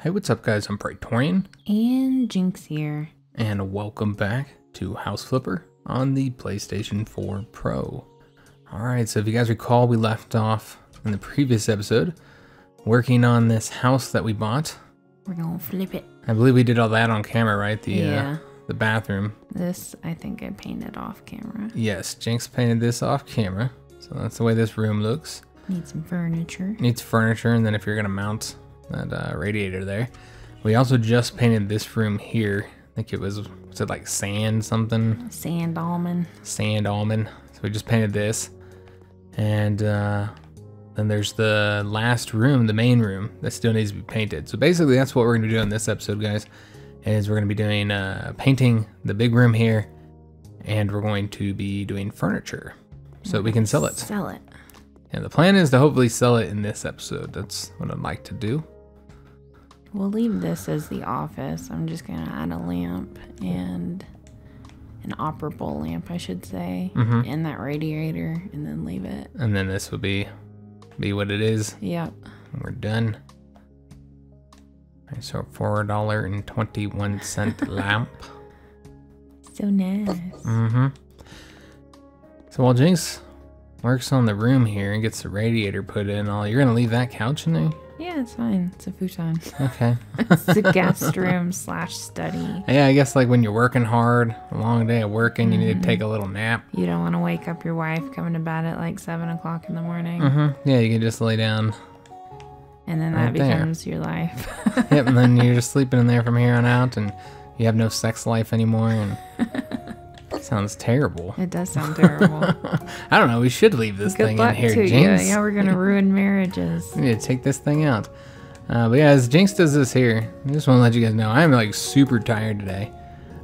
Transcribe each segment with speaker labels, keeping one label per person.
Speaker 1: Hey, what's up, guys? I'm Praetorian,
Speaker 2: And Jynx here.
Speaker 1: and welcome back to House Flipper on the PlayStation 4 Pro. Alright, so if you guys recall, we left off in the previous episode working on this house that we bought.
Speaker 2: We're gonna flip it.
Speaker 1: I believe we did all that on camera, right? The,
Speaker 2: Yeah.
Speaker 1: uh, the bathroom.
Speaker 2: This I think I painted off camera.
Speaker 1: Yes, Jynx painted this off camera, so that's the way this room looks.
Speaker 2: Need some furniture.
Speaker 1: needs furniture and then if you're gonna mount that uh, radiator there we also just painted this room here i think it was was it like sand something
Speaker 2: Sand almond.
Speaker 1: sand almond so we just painted this and uh, then there's the last room the main room that still needs to be painted so basically that's what we're gonna do in this episode guys is we're gonna be doing uh, painting the big room here and we're going to be doing furniture so we can sell it
Speaker 2: Sell it.
Speaker 1: and the plan is to hopefully sell it in this episode. That's what I'd like to do.
Speaker 2: We'll leave this as the office. I'm just gonna add a lamp and an operable lamp, I should say,
Speaker 1: Mhm.
Speaker 2: and that radiator, and then leave it.
Speaker 1: And then this would be be what it is.
Speaker 2: Yep.
Speaker 1: And we're done. So four dollar and twenty one cent lamp.
Speaker 2: So nice.
Speaker 1: Mm-hmm. So while Jynx works on the room here and gets the radiator put in, all you're gonna leave that couch in there?
Speaker 2: Yeah, it's fine. It's a futon.
Speaker 1: Okay.
Speaker 2: it's a guest room slash study.
Speaker 1: yeah, I guess like when you're working hard, a long day of working, you need to take a little nap.
Speaker 2: You don't want to wake up your wife coming to bed at like seven o'clock in the morning,
Speaker 1: Mm-hmm. Yeah, you can just lay down.
Speaker 2: and then
Speaker 1: Right
Speaker 2: that
Speaker 1: there.
Speaker 2: becomes your life.
Speaker 1: yep, and then you're just sleeping in there from here on out, and you have no sex life anymore, and sounds terrible.
Speaker 2: it does sound terrible.
Speaker 1: I don't know. We should leave this
Speaker 2: Good
Speaker 1: thing
Speaker 2: luck
Speaker 1: in here,
Speaker 2: to you.
Speaker 1: Jynx.
Speaker 2: Yeah, we're gonna ruin marriages.
Speaker 1: We need to take this thing out. Uh, but yeah, as Jynx does this here, I just want to let you guys know I'm like super tired today,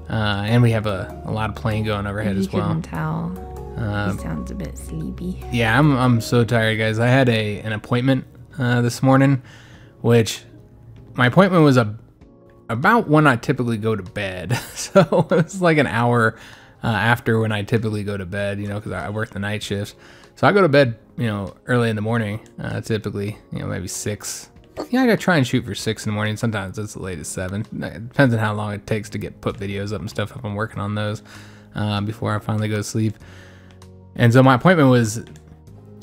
Speaker 1: uh, and we have a, a lot of playing going overhead
Speaker 2: you
Speaker 1: as well.
Speaker 2: couldn't tell.
Speaker 1: Um,
Speaker 2: he sounds a bit sleepy.
Speaker 1: Yeah, I'm I'm so tired, guys. I had a an appointment uh, this morning, which my appointment was a about when I typically go to bed. So it was like an hour uh, after when I typically go to bed, you know, because I work the night shifts. So I go to bed, you know, early in the morning, uh, typically, you know, maybe six. Yeah, I gotta try and shoot for six in the morning. Sometimes it's as late as seven. It depends on how long it takes to get put videos up and stuff if I'm working on those uh, before I finally go to sleep. And so my appointment was,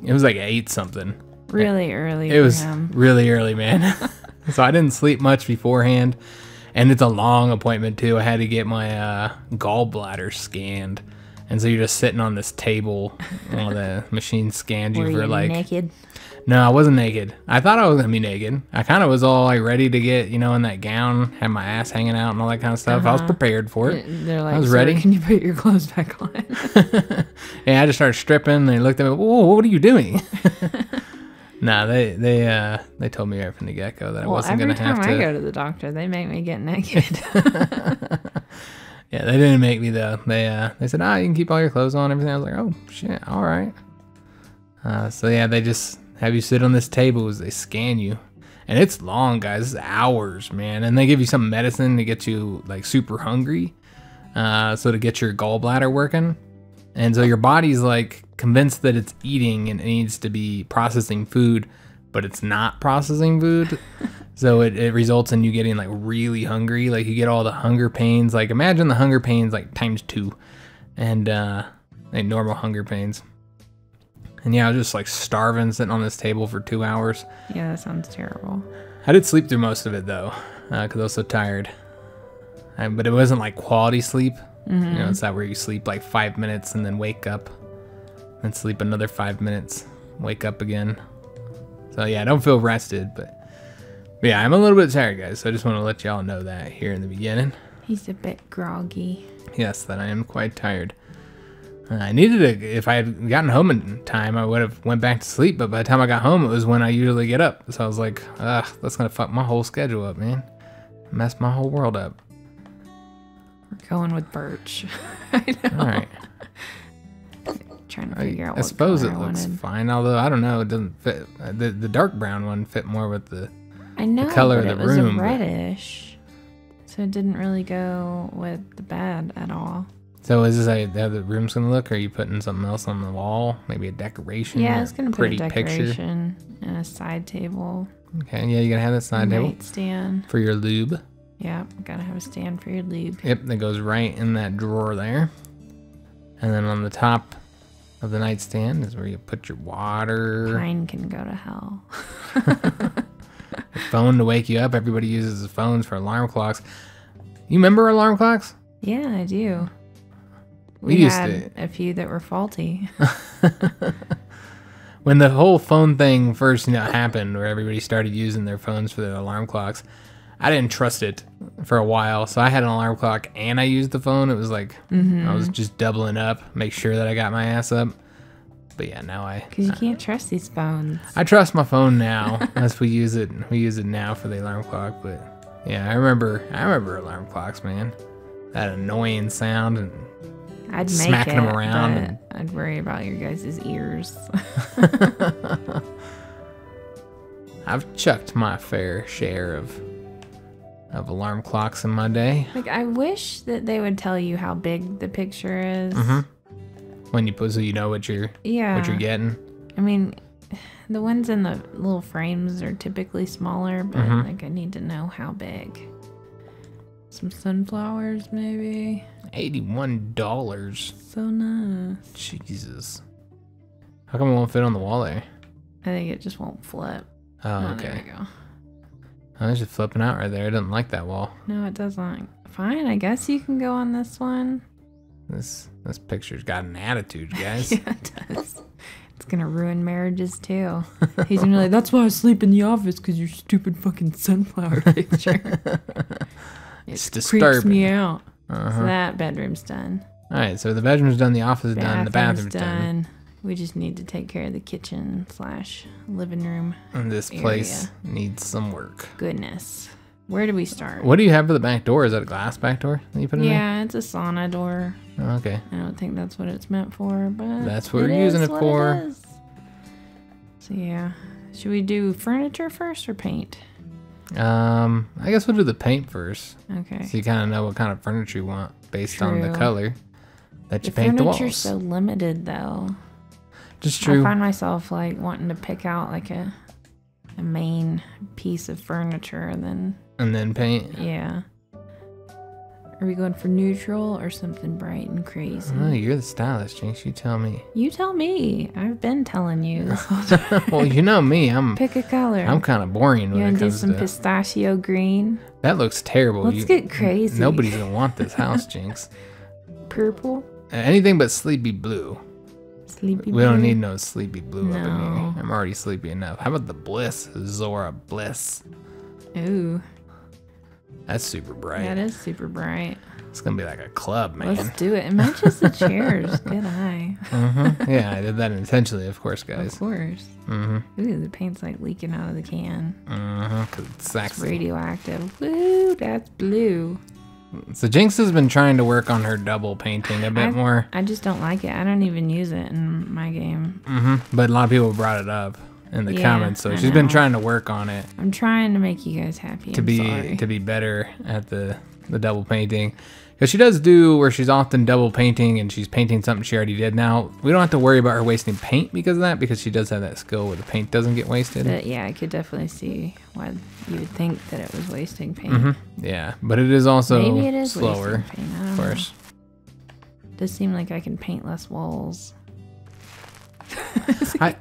Speaker 1: it was like eight something.
Speaker 2: Really early
Speaker 1: It was
Speaker 2: him.
Speaker 1: really early, man. so I didn't sleep much beforehand, and it's a long appointment too. I had to get my uh, gallbladder scanned, and so you're just sitting on this table while the machine scans you
Speaker 2: Were
Speaker 1: for
Speaker 2: you
Speaker 1: like.
Speaker 2: naked?
Speaker 1: No, I wasn't naked. I thought I was gonna be naked. I kind of was all like ready to get, you know, in that gown, had my ass hanging out and all that kind of stuff. I was
Speaker 2: Uh-huh.
Speaker 1: prepared for it.
Speaker 2: They're like,
Speaker 1: was ready."
Speaker 2: Can you put your clothes back on?
Speaker 1: yeah, I just started stripping. and They looked at me. Whoa, what are you doing? nah, they they uh they told me right from the get go that I wasn't gonna have to. Every time.
Speaker 2: I go to the doctor, they make me get naked.
Speaker 1: Yeah, they didn't make me though. They uh they said, ah, you can keep all your clothes on, everything. I was like, oh shit, all right. Uh, so yeah, they just have you sit on this table as they scan you, and it's long, guys. It's hours, man. And they give you some medicine to get you like super hungry, uh, so to get your gallbladder working, and so your body's like convinced that it's eating and it needs to be processing food, but it's not processing food. So it, it results in you getting like really hungry. Like you get all the hunger pains. Like imagine the hunger pains like times two. And uh like normal hunger pains. And yeah, I was just like starving sitting on this table for two hours.
Speaker 2: yeah, that sounds terrible.
Speaker 1: I did sleep through most of it though, because I was so tired. Uh, but it wasn't like quality sleep. You know, it's that where you sleep like five minutes and then wake up, then sleep another five minutes, wake up again. So yeah, I don't feel rested, but, but yeah, I'm a little bit tired, guys. So I just want to let y'all know that here in the beginning.
Speaker 2: He's a bit groggy.
Speaker 1: Yes, that I am quite tired. I needed to. If I had gotten home in time, I would have went back to sleep. But by the time I got home, it was when I usually get up. So I was like, ugh, that's gonna fuck my whole schedule up, man. Mess my whole world up.
Speaker 2: We're going with birch. I know.
Speaker 1: All right.
Speaker 2: Trying to
Speaker 1: I,
Speaker 2: figure out
Speaker 1: I suppose it
Speaker 2: I
Speaker 1: looks fine. Although I don't know, it doesn't fit. uh, The the dark brown one fit more with the.
Speaker 2: I know
Speaker 1: The
Speaker 2: color
Speaker 1: of the
Speaker 2: it was
Speaker 1: room,
Speaker 2: a
Speaker 1: but-
Speaker 2: reddish, so it didn't really go with the bed at all.
Speaker 1: So is this how how the room's gonna look? Or are you putting something else on the wall? Maybe a decoration?
Speaker 2: Yeah, I was gonna put a
Speaker 1: pretty
Speaker 2: decoration and a side table,
Speaker 1: Okay, yeah, you're gonna have that side table
Speaker 2: nightstand.
Speaker 1: for your lube.
Speaker 2: Yeah, gotta have a stand for your lube.
Speaker 1: Yep, that goes right in that drawer there. And then on the top of the nightstand is where you put your water,
Speaker 2: Mine can go to hell.
Speaker 1: phone to wake you up. Everybody uses phones for alarm clocks. You remember alarm clocks?
Speaker 2: Yeah, I do.
Speaker 1: We
Speaker 2: We,
Speaker 1: used
Speaker 2: had a few that were faulty.
Speaker 1: when the whole phone thing first you know, happened, where everybody started using their phones for their alarm clocks, I didn't trust it for a while. So I had an alarm clock and I used the phone. It was like I was mm-hmm. just doubling up, make sure that I got my ass up. But yeah, now I
Speaker 2: Because you can't trust these phones.
Speaker 1: I trust my phone now. As we use it, we use it now for the alarm clock. But yeah, I remember I remember alarm clocks, man. That annoying sound and
Speaker 2: I'd
Speaker 1: Smacking
Speaker 2: it,
Speaker 1: 'em around and-
Speaker 2: I'd worry about your guys' ears.
Speaker 1: I've chucked my fair share of of alarm clocks in my day.
Speaker 2: like, I wish that they would tell you how big the picture is.
Speaker 1: Mm -hmm. When you put so you know what you're
Speaker 2: Yeah.
Speaker 1: what you're getting.
Speaker 2: I mean, the ones in the little frames are typically smaller, but
Speaker 1: Mhm.
Speaker 2: like I need to know how big. Some sunflowers, maybe.
Speaker 1: Eighty one dollars.
Speaker 2: So nice.
Speaker 1: Jesus. How come it won't fit on the wall there?
Speaker 2: I think it just won't flip.
Speaker 1: Oh,
Speaker 2: Oh,
Speaker 1: okay.
Speaker 2: There we go.
Speaker 1: Oh, it's just flipping out right there. It doesn't like that wall.
Speaker 2: No, it doesn't. Fine, I guess you can go on this one.
Speaker 1: This this picture's got an attitude, guys.
Speaker 2: Yeah, it does. It's gonna ruin marriages too. He's gonna be like, "That's why I sleep in the office because your stupid fucking sunflower picture."
Speaker 1: It's
Speaker 2: Creeps
Speaker 1: disturbing.
Speaker 2: me out.
Speaker 1: Uh-huh.
Speaker 2: So that bedroom's done.
Speaker 1: All right, so the bedroom's done, the office is done, the bathroom's done.
Speaker 2: We just need to take care of the kitchen slash living room.
Speaker 1: and this place needs some work.
Speaker 2: Goodness, where do we start?
Speaker 1: What do you have for the back door? Is that a glass back door that you put in
Speaker 2: Yeah, it's a sauna door.
Speaker 1: Oh, okay.
Speaker 2: I don't think that's what it's meant for, but
Speaker 1: That's what we're using it for.
Speaker 2: So yeah, should we do furniture first or paint?
Speaker 1: Um, I guess we'll do the paint first,
Speaker 2: Okay.
Speaker 1: so you kind of know what kind of furniture you want based on the color that you
Speaker 2: the
Speaker 1: paint the
Speaker 2: furniture's
Speaker 1: walls.
Speaker 2: so limited though.
Speaker 1: Just
Speaker 2: I
Speaker 1: true.
Speaker 2: find myself like wanting to pick out like a a main piece of furniture and then
Speaker 1: And then paint.
Speaker 2: yeah. Are we going for neutral or something bright and crazy?
Speaker 1: Oh, you're the stylist, Jynx. You tell me.
Speaker 2: You tell me. I've been telling you this whole time.
Speaker 1: well, you know me. I'm
Speaker 2: Pick a color.
Speaker 1: I'm kind of boring
Speaker 2: you
Speaker 1: when it
Speaker 2: to do
Speaker 1: comes
Speaker 2: some
Speaker 1: to
Speaker 2: pistachio green?
Speaker 1: that. Looks terrible.
Speaker 2: Let's
Speaker 1: You-
Speaker 2: get crazy.
Speaker 1: Nobody's gonna want this house, Jynx.
Speaker 2: Purple?
Speaker 1: Anything but sleepy blue.
Speaker 2: Sleepy Blue.
Speaker 1: We don't need no sleepy blue up in
Speaker 2: No.
Speaker 1: here. I'm already sleepy enough. How about the bliss? Zora Bliss.
Speaker 2: Ooh,
Speaker 1: That's super bright.
Speaker 2: that is super bright.
Speaker 1: It's gonna be like a club, man.
Speaker 2: Let's do it. It matches the chairs. Good eye.
Speaker 1: hmm Yeah, I did that intentionally, of course, guys.
Speaker 2: Of course.
Speaker 1: Mm-hmm.
Speaker 2: Ooh, the paint's like leaking out of the can.
Speaker 1: Mm-hmm. Cause it's
Speaker 2: It's radioactive. Woo, that's blue.
Speaker 1: So Jynx has been trying to work on her double painting a bit
Speaker 2: I've-
Speaker 1: more.
Speaker 2: I just don't like it. I don't even use it in my game.
Speaker 1: Mm-hmm. But a lot of people brought it up in the
Speaker 2: Yeah,
Speaker 1: comments, so
Speaker 2: I
Speaker 1: she's been trying to work on it
Speaker 2: I'm trying to make you guys happy.
Speaker 1: to
Speaker 2: I'm
Speaker 1: be
Speaker 2: sorry.
Speaker 1: to be better at the the double painting. Because she does do where she's often double painting and she's painting something she already did. Now we don't have to worry about her wasting paint because of that because she does have that skill where the paint doesn't get wasted.
Speaker 2: But yeah, I could definitely see why you would think that it was wasting paint.
Speaker 1: hmm Yeah, but it is also
Speaker 2: Maybe it is
Speaker 1: slower,
Speaker 2: paint. I
Speaker 1: of
Speaker 2: know.
Speaker 1: course.
Speaker 2: Does seem like I can paint less walls.
Speaker 1: I,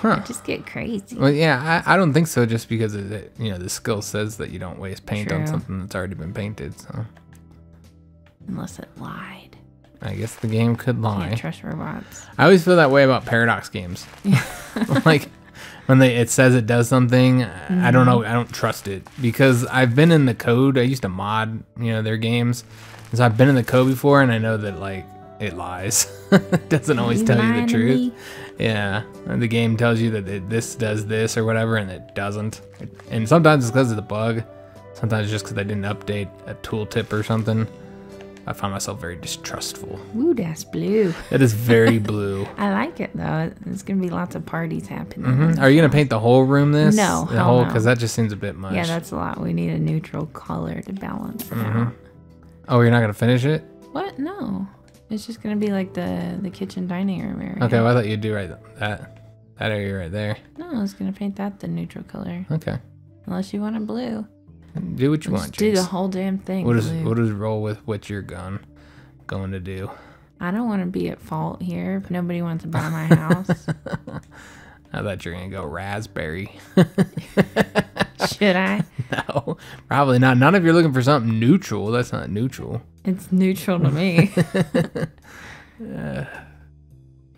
Speaker 1: huh.
Speaker 2: Just get crazy.
Speaker 1: Well, yeah, I, I don't think so. Just because of the, you know the skill says that you don't waste paint on something that's already been painted. So
Speaker 2: Unless it lied.
Speaker 1: I guess the game could lie.
Speaker 2: Can't trust robots.
Speaker 1: I always feel that way about Paradox games. like when they it says it does something, I don't know. Mm-hmm. I don't trust it because I've been in the code. I used to mod, you know, their games, and so I've been in the code before, and I know that like it lies. it doesn't always
Speaker 2: You
Speaker 1: tell you the truth.
Speaker 2: me?
Speaker 1: Yeah, and the game tells you that it, this does this or whatever, and it doesn't. And sometimes it's because of the bug. Sometimes it's just because I didn't update a tooltip or something. I find myself very distrustful.
Speaker 2: Ooh, that's blue.
Speaker 1: It is very blue.
Speaker 2: I like it though. There's gonna be lots of parties happening.
Speaker 1: Mhm. Are you gonna paint the whole room this?
Speaker 2: No,
Speaker 1: the whole
Speaker 2: no.
Speaker 1: because that just seems a bit much.
Speaker 2: Yeah, that's a lot. We need a neutral color to balance it
Speaker 1: Mhm.
Speaker 2: out.
Speaker 1: Oh, you're not gonna finish it?
Speaker 2: What? No. It's just gonna be like the the kitchen dining room area.
Speaker 1: Okay, well, I thought you'd do right that that area right there.
Speaker 2: No, I was gonna paint that the neutral color.
Speaker 1: Okay,
Speaker 2: Unless you want it blue.
Speaker 1: Do what you
Speaker 2: Just
Speaker 1: want.
Speaker 2: do the whole damn thing.
Speaker 1: What is
Speaker 2: blue.
Speaker 1: what is roll with what you're going going to do?
Speaker 2: I don't want to be at fault here if nobody wants to buy my house.
Speaker 1: I thought you're gonna go raspberry.
Speaker 2: Should I?
Speaker 1: no, probably not. Not if you're looking for something neutral. That's not neutral.
Speaker 2: It's neutral to me. Uh,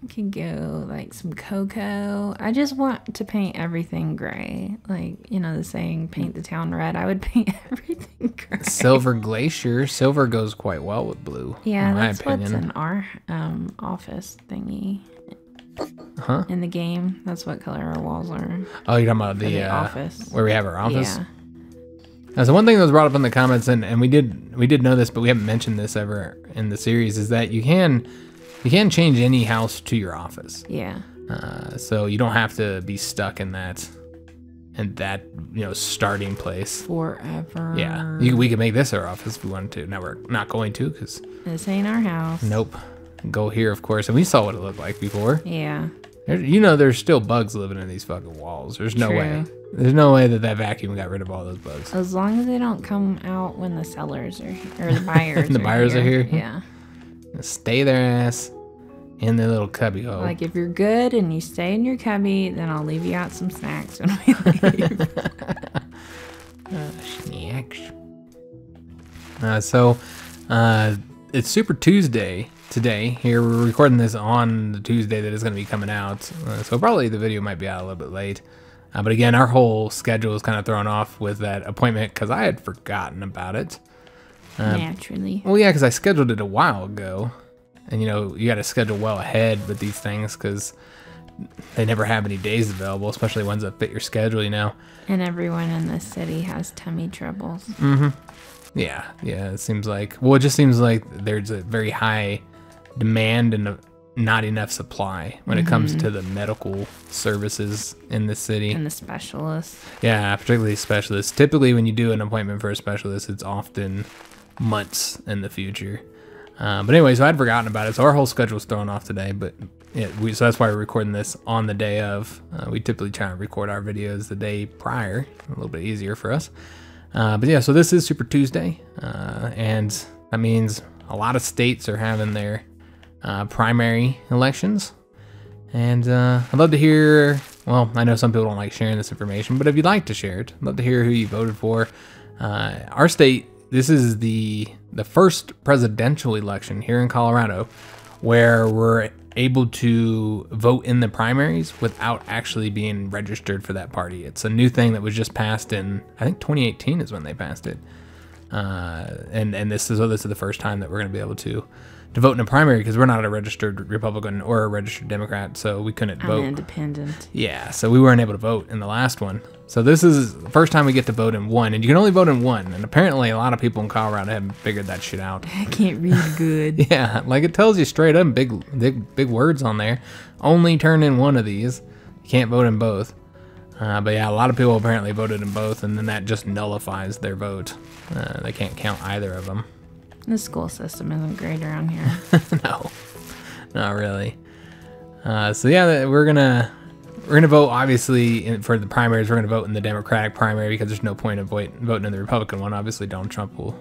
Speaker 2: I could go like some cocoa. I just want to paint everything gray. Like, you know, the saying, paint the town red. I would paint everything gray.
Speaker 1: Silver glacier. Silver goes quite well with blue.
Speaker 2: Yeah, that's what's in our um, office thingy
Speaker 1: Huh?
Speaker 2: in the game. That's what color our walls are.
Speaker 1: Oh, you're talking about the,
Speaker 2: the
Speaker 1: uh,
Speaker 2: office.
Speaker 1: where we have our office.
Speaker 2: Yeah.
Speaker 1: Now, so one thing that was brought up in the comments, and, and we did we did know this, but we haven't mentioned this ever in the series, is that you can you can change any house to your office.
Speaker 2: Yeah.
Speaker 1: Uh, so you don't have to be stuck in that in that you know starting place.
Speaker 2: Forever.
Speaker 1: Yeah, you, we could make this our office if we wanted to. Now we're not going to because
Speaker 2: This ain't our house.
Speaker 1: nope. Go here, of course, and we saw what it looked like before.
Speaker 2: Yeah.
Speaker 1: There- You know, there's still bugs living in these fucking walls. There's no
Speaker 2: True.
Speaker 1: way. There's no way that that vacuum got rid of all those bugs.
Speaker 2: As long as they don't come out when the sellers are here, or the buyers.
Speaker 1: The buyers are here?
Speaker 2: Yeah.
Speaker 1: Stay their ass in their little cubby hole.
Speaker 2: Like if you're good and you stay in your cubby, then I'll leave you out some snacks when we leave.
Speaker 1: Snacks. Uh, so, uh, it's Super Tuesday today. Here we're recording this on the Tuesday that is going to be coming out. Uh, so probably the video might be out a little bit late. Uh, but again, our whole schedule is kind of thrown off with that appointment because I had forgotten about it.
Speaker 2: Um, Naturally.
Speaker 1: Well, yeah, because I scheduled it a while ago, and you know you got to schedule well ahead with these things because they never have any days available, especially ones that fit your schedule. You know.
Speaker 2: And everyone in the city has tummy troubles. Mm-hmm.
Speaker 1: Yeah, yeah. It seems like well, it just seems like there's a very high demand and a, not enough supply when it comes mm-hmm. to the medical services in the city.
Speaker 2: And the specialists.
Speaker 1: Yeah, particularly specialists. Typically, when you do an appointment for a specialist, it's often months in the future. Um, but anyway, so I'd forgotten about it. So our whole schedule's thrown off today. But yeah, we, so that's why we're recording this on the day of. Uh, we typically try and record our videos the day prior, a little bit easier for us. Uh, but yeah, so this is Super Tuesday, uh, and that means a lot of states are having their uh, primary elections. And uh, I'd love to hear. Well, I know some people don't like sharing this information, but if you'd like to share it, I'd love to hear who you voted for. Uh, our state. This is the the first presidential election here in Colorado where we're able to vote in the primaries without actually being registered for that party. It's a new thing that was just passed in I think 2018 is when they passed it. Uh, and and this is this is the first time that we're going to be able to to vote in a primary because we're not a registered Republican or a registered Democrat, so we couldn't
Speaker 2: I'm
Speaker 1: vote.
Speaker 2: independent.
Speaker 1: Yeah, so we weren't able to vote in the last one. So this is the first time we get to vote in one, and you can only vote in one. And apparently, a lot of people in Colorado haven't figured that shit out.
Speaker 2: I can't read good.
Speaker 1: Yeah, like it tells you straight up, big, big, big words on there. Only turn in one of these. You can't vote in both. Uh, but yeah, a lot of people apparently voted in both, and then that just nullifies their vote. Uh, they can't count either of them.
Speaker 2: The school system isn't great around here.
Speaker 1: no, not really. Uh, so yeah, we're gonna we're gonna vote obviously in, for the primaries. We're gonna vote in the Democratic primary because there's no point of vote, voting in the Republican one. Obviously, Donald Trump will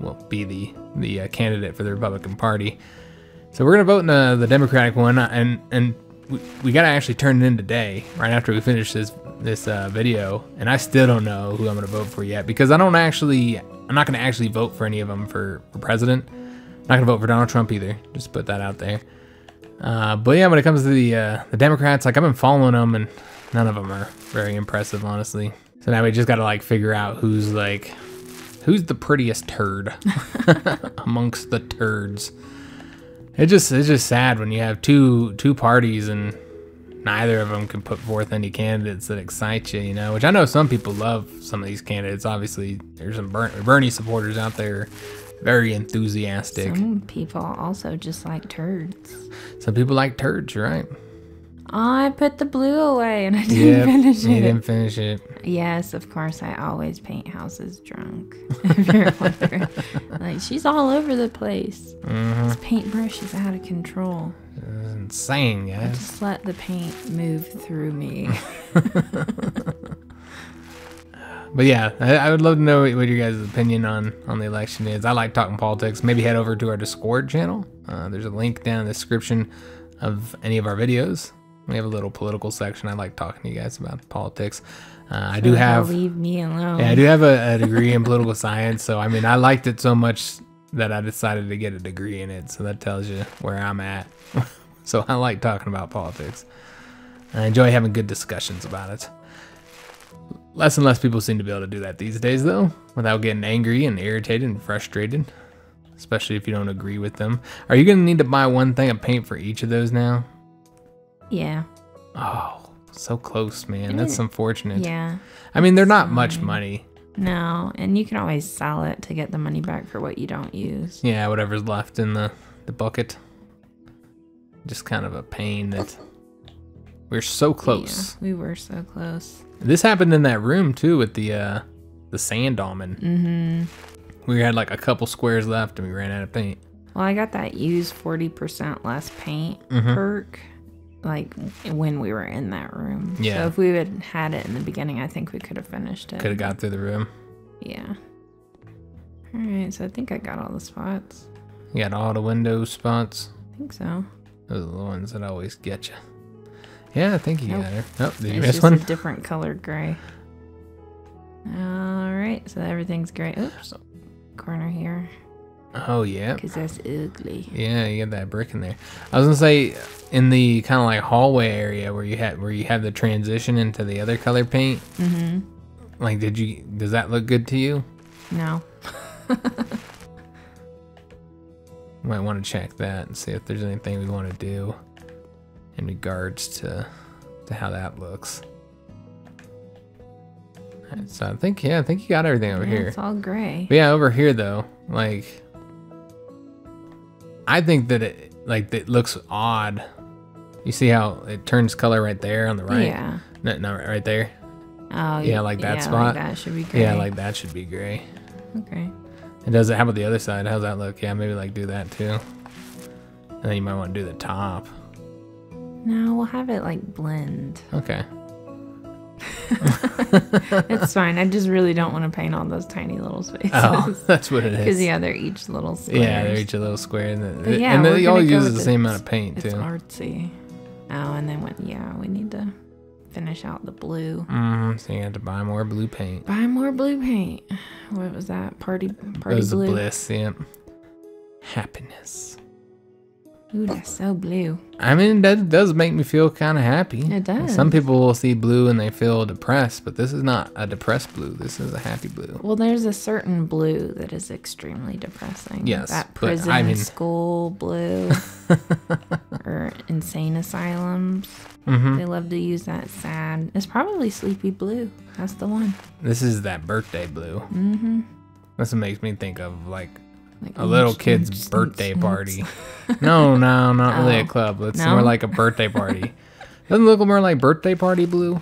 Speaker 1: will be the the uh, candidate for the Republican Party. So we're gonna vote in the, the Democratic one, and and we, we gotta actually turn it in today, right after we finish this this uh, video. And I still don't know who I'm gonna vote for yet because I don't actually I'm not gonna actually vote for any of them for, for president. Not gonna vote for Donald Trump either. Just put that out there. Uh, but yeah, when it comes to the uh, the Democrats, like I've been following them, and none of them are very impressive, honestly. So now we just got to like figure out who's like who's the prettiest turd amongst the turds. It just it's just sad when you have two two parties and neither of them can put forth any candidates that excite you, you know. Which I know some people love some of these candidates. Obviously, there's some Bernie supporters out there, very enthusiastic.
Speaker 2: Some people also just like turds.
Speaker 1: Some people like turds, right?
Speaker 2: I put the blue away and I didn't
Speaker 1: Yep,
Speaker 2: finish
Speaker 1: you
Speaker 2: it.
Speaker 1: didn't finish it.
Speaker 2: Yes, of course. I always paint houses drunk. if you're wondering. like she's all over the place.
Speaker 1: hmm
Speaker 2: This paintbrush is out of control.
Speaker 1: It's insane, guys.
Speaker 2: Just let the paint move through me.
Speaker 1: But yeah, I, I would love to know what, what your guys' opinion on on the election is. I like talking politics. Maybe head over to our Discord channel. Uh, there's a link down in the description of any of our videos. We have a little political section. I like talking to you guys about politics. Uh, I do have
Speaker 2: leave me alone.
Speaker 1: yeah, I do have a, a degree in political science. So I mean, I liked it so much that I decided to get a degree in it. So that tells you where I'm at. so I like talking about politics. I enjoy having good discussions about it. Less and less people seem to be able to do that these days, though, without getting angry and irritated and frustrated. Especially if you don't agree with them. Are you gonna need to buy one thing of paint for each of those now?
Speaker 2: Yeah.
Speaker 1: Oh, so close, man. That's unfortunate.
Speaker 2: Yeah.
Speaker 1: I mean, they're not much money.
Speaker 2: No, and you can always sell it to get the money back for what you don't use.
Speaker 1: Yeah, whatever's left in the, the bucket. Just kind of a pain that we're so close.
Speaker 2: Yeah, we were so close.
Speaker 1: This happened in that room too with the uh the sand almond.
Speaker 2: Mm-hmm.
Speaker 1: We had like a couple squares left and we ran out of paint.
Speaker 2: Well, I got that use 40% less paint
Speaker 1: Mhm.
Speaker 2: perk like when we were in that room.
Speaker 1: Yeah.
Speaker 2: So if we had had it in the beginning, I think we could have finished it.
Speaker 1: Could have got through the room.
Speaker 2: Yeah. All right, so I think I got all the spots.
Speaker 1: You got all the window spots.
Speaker 2: I think so.
Speaker 1: Those are the ones that always get you. Yeah, I think you
Speaker 2: Nope.
Speaker 1: got her. Oh, did you
Speaker 2: it's
Speaker 1: miss one?
Speaker 2: a different colored gray. All right, so everything's gray. Oops. Corner here,
Speaker 1: Oh yeah.
Speaker 2: because that's ugly.
Speaker 1: Yeah, you got that brick in there. I was gonna say in the kind of like hallway area where you had where you have the transition into the other color paint.
Speaker 2: Mm-hmm.
Speaker 1: Like, did you? Does that look good to you?
Speaker 2: No.
Speaker 1: Might want to check that and see if there's anything we want to do in regards to to how that looks. Alright, so I think yeah, I think you got everything over
Speaker 2: Yeah,
Speaker 1: here.
Speaker 2: It's all gray.
Speaker 1: But yeah, over here though, like I think that it like it looks odd. You see how it turns color right there on the right?
Speaker 2: Yeah.
Speaker 1: No, no, right there.
Speaker 2: Oh,
Speaker 1: Yeah, like that
Speaker 2: yeah,
Speaker 1: spot?
Speaker 2: that should be gray.
Speaker 1: Yeah, like that should be gray.
Speaker 2: Okay.
Speaker 1: It does it. How about the other side? How's that look? Yeah, maybe like do that too. And then you might want to do the top.
Speaker 2: No, we'll have it like blend.
Speaker 1: Okay.
Speaker 2: it's fine. I just really don't want to paint all those tiny little spaces.
Speaker 1: Oh, that's what it is.
Speaker 2: Because yeah, they're each little squares.
Speaker 1: Yeah, they're each a little square, and, then,
Speaker 2: But yeah,
Speaker 1: and they all use the same amount of paint
Speaker 2: It's
Speaker 1: too.
Speaker 2: artsy. Oh, and then when yeah, we need to finish out the blue.
Speaker 1: Mm, so you had to buy more blue paint.
Speaker 2: Buy more blue paint. What was that? Party party
Speaker 1: Those are
Speaker 2: blue.
Speaker 1: bliss. Yep. Happiness.
Speaker 2: Ooh, that's so blue.
Speaker 1: I mean, that does make me feel kind of happy.
Speaker 2: It does.
Speaker 1: Some people will see blue and they feel depressed, but this is not a depressed blue. This is a happy blue.
Speaker 2: Well, there's a certain blue that is extremely depressing.
Speaker 1: Yes,
Speaker 2: that prison
Speaker 1: I mean-
Speaker 2: school blue or insane asylums.
Speaker 1: hmm
Speaker 2: They love to use that sad. It's probably sleepy blue. That's the one.
Speaker 1: This is that birthday blue.
Speaker 2: Mm-hmm.
Speaker 1: This makes me think of like
Speaker 2: Like
Speaker 1: a little kid's birthday party. no, no, not really a
Speaker 2: Oh.
Speaker 1: club. It's
Speaker 2: No?
Speaker 1: more like a birthday party. Doesn't it look more like birthday party blue.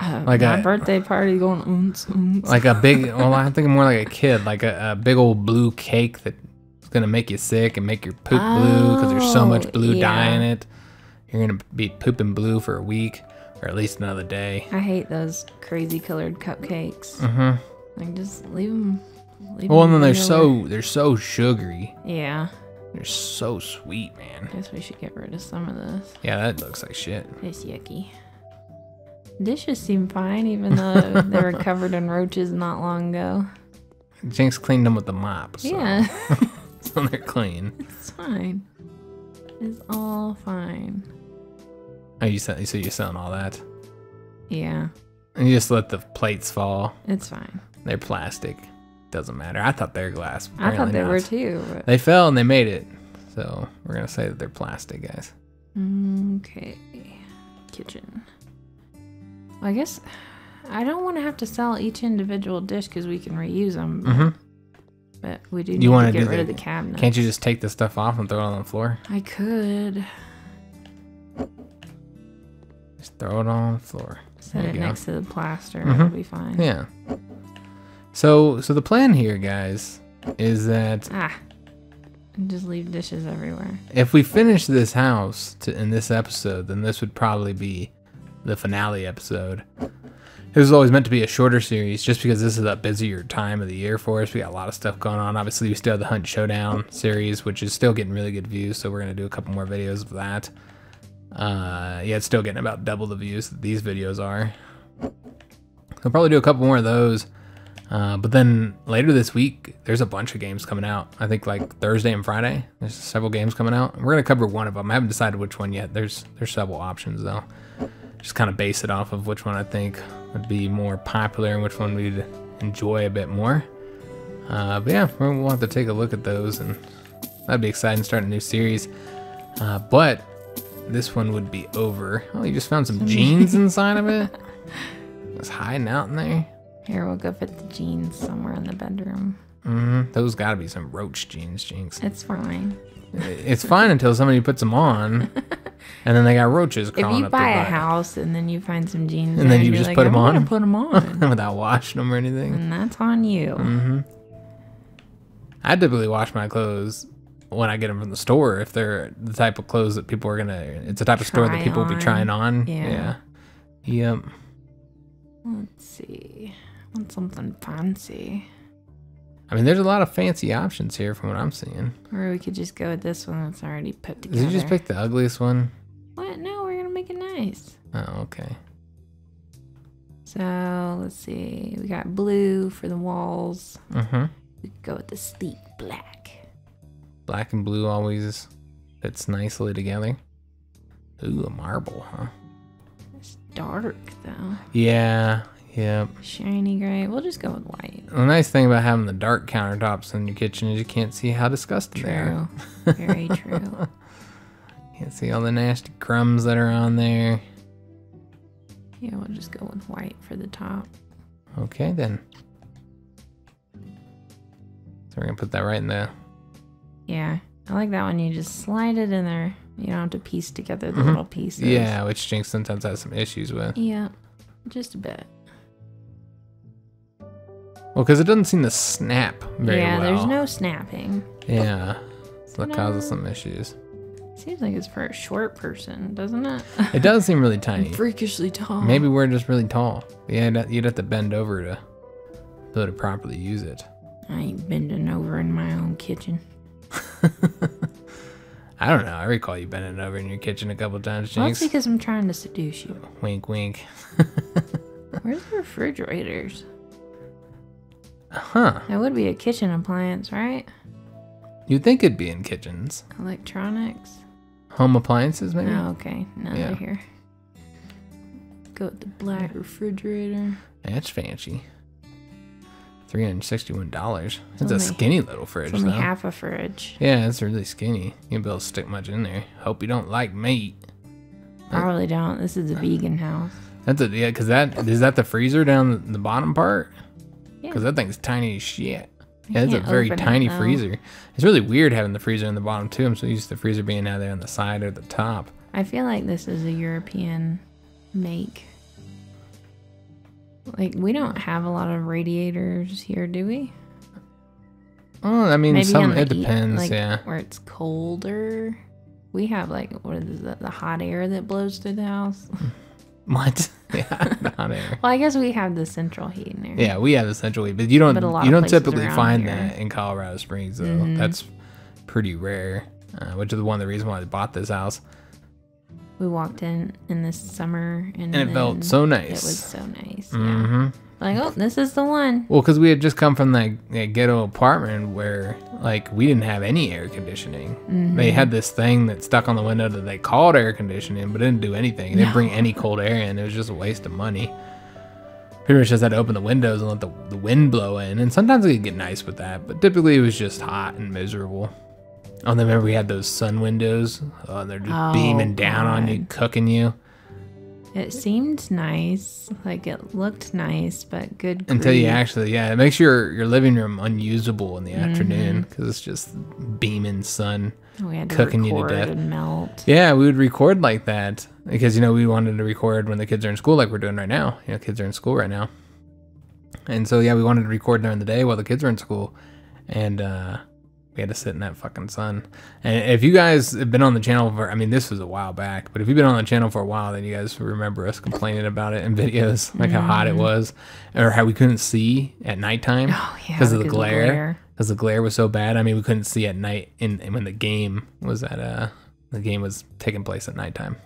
Speaker 2: Uh,
Speaker 1: Like a-
Speaker 2: birthday party going oomps, oomps.
Speaker 1: Like a big. well, I'm thinking more like a kid, like a, a big old blue cake that's gonna make you sick and make your poop blue because there's so much
Speaker 2: Oh,
Speaker 1: blue dye in it. You're gonna be pooping blue for a week or at least another day.
Speaker 2: I hate those crazy colored cupcakes.
Speaker 1: Mm-hmm.
Speaker 2: Like just leave them. Leave
Speaker 1: Well, and then they're so they're so sugary.
Speaker 2: Yeah.
Speaker 1: They're so sweet, man.
Speaker 2: I guess we should get rid of some of this.
Speaker 1: Yeah, that looks like shit.
Speaker 2: It's yucky. Dishes seem fine, even though they were covered in roaches not long ago.
Speaker 1: Jynx cleaned them with the mop, so,
Speaker 2: Yeah,
Speaker 1: so they're clean.
Speaker 2: it's fine. It's all fine.
Speaker 1: Oh, you sell, so you're selling all that,
Speaker 2: Yeah,
Speaker 1: and you just let the plates fall.
Speaker 2: it's fine.
Speaker 1: They're plastic. Doesn't matter. I thought they were glass.
Speaker 2: I thought they
Speaker 1: not.
Speaker 2: were too. But...
Speaker 1: They fell and they made it. So we're gonna say that they're plastic, guys.
Speaker 2: Okay, kitchen. Well, I guess I don't want to have to sell each individual dish because we can reuse them. But,
Speaker 1: Mm-hmm.
Speaker 2: but we do
Speaker 1: You
Speaker 2: need
Speaker 1: wanna
Speaker 2: get rid
Speaker 1: the-
Speaker 2: of the cabinet.
Speaker 1: Can't you just take the stuff off and throw it on the floor?
Speaker 2: I could.
Speaker 1: Just throw it on the floor.
Speaker 2: Set it
Speaker 1: you go.
Speaker 2: next to the plaster.
Speaker 1: Mhm.
Speaker 2: It'll be fine.
Speaker 1: Yeah. So so the plan here, guys, is that
Speaker 2: Ah. Just leave dishes everywhere.
Speaker 1: if we finish this house to, in this episode, then this would probably be the finale episode. It was always meant to be a shorter series just because this is a busier time of the year for us. We got a lot of stuff going on. Obviously, we still have the Hunt Showdown series, which is still getting really good views. So we're going to do a couple more videos of that. Uh, yeah, it's still getting about double the views that these videos are. I'll probably do a couple more of those. Uh, but then later this week, there's a bunch of games coming out. I think like Thursday and Friday, there's several games coming out. We're gonna cover one of them. I haven't decided which one yet. There's there's several options though. Just kind of base it off of which one I think would be more popular and which one we'd enjoy a bit more. Uh, but yeah, we'll have to take a look at those, and that'd be exciting. Start a new series. Uh, but this one would be over. Oh, you just found some jeans inside of it. It's hiding out in there.
Speaker 2: Here, we'll go fit the jeans somewhere in the bedroom.
Speaker 1: Mm-hmm. Those got to be some roach jeans, Jynx.
Speaker 2: It's fine.
Speaker 1: It's fine until somebody puts them on, and then they got roaches Crawling If
Speaker 2: you
Speaker 1: up
Speaker 2: buy a house and then you find some jeans,
Speaker 1: And then you just
Speaker 2: like,
Speaker 1: put 'em
Speaker 2: "I'm gonna
Speaker 1: on?"
Speaker 2: put them on,
Speaker 1: without washing them or anything.
Speaker 2: and that's on you.
Speaker 1: Mm-hmm. I typically wash my clothes when I get them from the store if they're the type of clothes that people are gonna. It's the type of store that
Speaker 2: Try
Speaker 1: people will be trying on.
Speaker 2: Yeah.
Speaker 1: Yeah. Yep.
Speaker 2: Let's see. Want something fancy.
Speaker 1: I mean, there's a lot of fancy options here from what I'm seeing.
Speaker 2: Or we could just go with this one that's already put together.
Speaker 1: Did you just pick the ugliest one?
Speaker 2: What? No, we're gonna make it nice.
Speaker 1: Oh, okay.
Speaker 2: So let's see. We got blue for the walls.
Speaker 1: Mm-hmm.
Speaker 2: We could go with the sleek black.
Speaker 1: Black and blue always fits nicely together. Ooh, a marble, huh?
Speaker 2: It's dark though.
Speaker 1: Yeah, yep.
Speaker 2: Shiny gray. We'll just go with white.
Speaker 1: The nice thing about having the dark countertops in your kitchen is you can't see how disgusting they are.
Speaker 2: True. Very true.
Speaker 1: Can't see all the nasty crumbs that are on there.
Speaker 2: Yeah, we'll just go with white for the top.
Speaker 1: Okay, then. So we're gonna put that right in there.
Speaker 2: Yeah. I like that one. You just slide it in there. You don't have to piece together the
Speaker 1: Mhm.
Speaker 2: little pieces.
Speaker 1: Yeah, which Jynx sometimes has some issues with.
Speaker 2: Yeah. Just a bit.
Speaker 1: Well, because it doesn't seem to snap very
Speaker 2: yeah,
Speaker 1: well.
Speaker 2: Yeah, there's no snapping.
Speaker 1: Yeah, so that causes some issues.
Speaker 2: Seems like it's for a short person, doesn't it?
Speaker 1: It does seem really tiny.
Speaker 2: Freakishly tall.
Speaker 1: Maybe we're just really tall. Yeah, you'd have- to bend over to be able to properly use it.
Speaker 2: I ain't bending over in my own kitchen.
Speaker 1: I don't know. I recall you bending over in your kitchen a couple times,
Speaker 2: Well, that's because I'm trying to seduce you.
Speaker 1: Wink, wink.
Speaker 2: Where's the refrigerators?
Speaker 1: Huh.
Speaker 2: That would be a kitchen appliance, right?
Speaker 1: You'd think it'd be in kitchens.
Speaker 2: Electronics.
Speaker 1: Home appliances, maybe?
Speaker 2: Oh, okay. Now
Speaker 1: Yeah.
Speaker 2: they're here. Go with the black refrigerator.
Speaker 1: That's fancy. $361. It's,
Speaker 2: It's
Speaker 1: a skinny little fridge,
Speaker 2: It's only
Speaker 1: though.
Speaker 2: half a fridge.
Speaker 1: yeah, it's really skinny. You won't be able to stick much in there. Hope you don't like meat.
Speaker 2: Probably don't. This is a vegan house.
Speaker 1: That's a, yeah, because that, is that the freezer down the bottom part?
Speaker 2: Yeah.
Speaker 1: Because that thing's tiny as shit. Yeah, it's a very
Speaker 2: open it,
Speaker 1: tiny freezer. It's really weird having the freezer in the bottom too. I'm so used to the freezer being out there on the side or the top.
Speaker 2: I feel like this is a European make. Like we don't have a lot of radiators here, do we?
Speaker 1: Oh, I mean,
Speaker 2: Maybe
Speaker 1: some it depends.
Speaker 2: like,
Speaker 1: yeah.
Speaker 2: Where it's colder. We have like what is that? The hot air that blows through the house.
Speaker 1: What? yeah, not air.
Speaker 2: Well, I guess we have the central heat in there.
Speaker 1: Yeah, we have the central heat, but you don't.
Speaker 2: But
Speaker 1: you don't typically find
Speaker 2: here.
Speaker 1: that in Colorado Springs, though.
Speaker 2: Mhm.
Speaker 1: That's pretty rare. Uh, which is one of the reasons why I bought this house,
Speaker 2: We walked in in this summer and,
Speaker 1: and it felt so nice.
Speaker 2: It was so nice. Yeah.
Speaker 1: hmm
Speaker 2: Like, oh, this is the one.
Speaker 1: Well, because we had just come from that, that ghetto apartment where, like, we didn't have any air conditioning.
Speaker 2: Mm-hmm.
Speaker 1: They had this thing that stuck on the window that they called air conditioning, but it didn't do anything. It didn't bring any cold air in. It was just a waste of money. Pretty much just had to open the windows and let the, the wind blow in. And sometimes it could get nice with that, but typically it was just hot and miserable. Oh, and then remember we had those sun windows. Oh, and they're just
Speaker 2: Oh,
Speaker 1: beaming down on you, cooking you.
Speaker 2: It seemed nice, like it looked nice, but good.
Speaker 1: until you actually yeah it makes your your living room unusable in the
Speaker 2: Mm-hmm.
Speaker 1: afternoon because it's just beaming sun
Speaker 2: we had to
Speaker 1: cooking you to death. yeah we would record like that because you know we wanted to record when the kids are in school like we're doing right now you know kids are in school right now and so yeah we wanted to record during the day while the kids are in school and uh we had to sit in that fucking sun and if you guys have been on the channel for i mean this was a while back but if you've been on the channel for a while then you guys remember us complaining about it in videos like how hot it was or how we couldn't see at nighttime
Speaker 2: Mm-hmm. Oh yeah,
Speaker 1: because of the glare because the glare was so bad. I mean, we couldn't see at night in when the game was at uh the game was taking place at nighttime,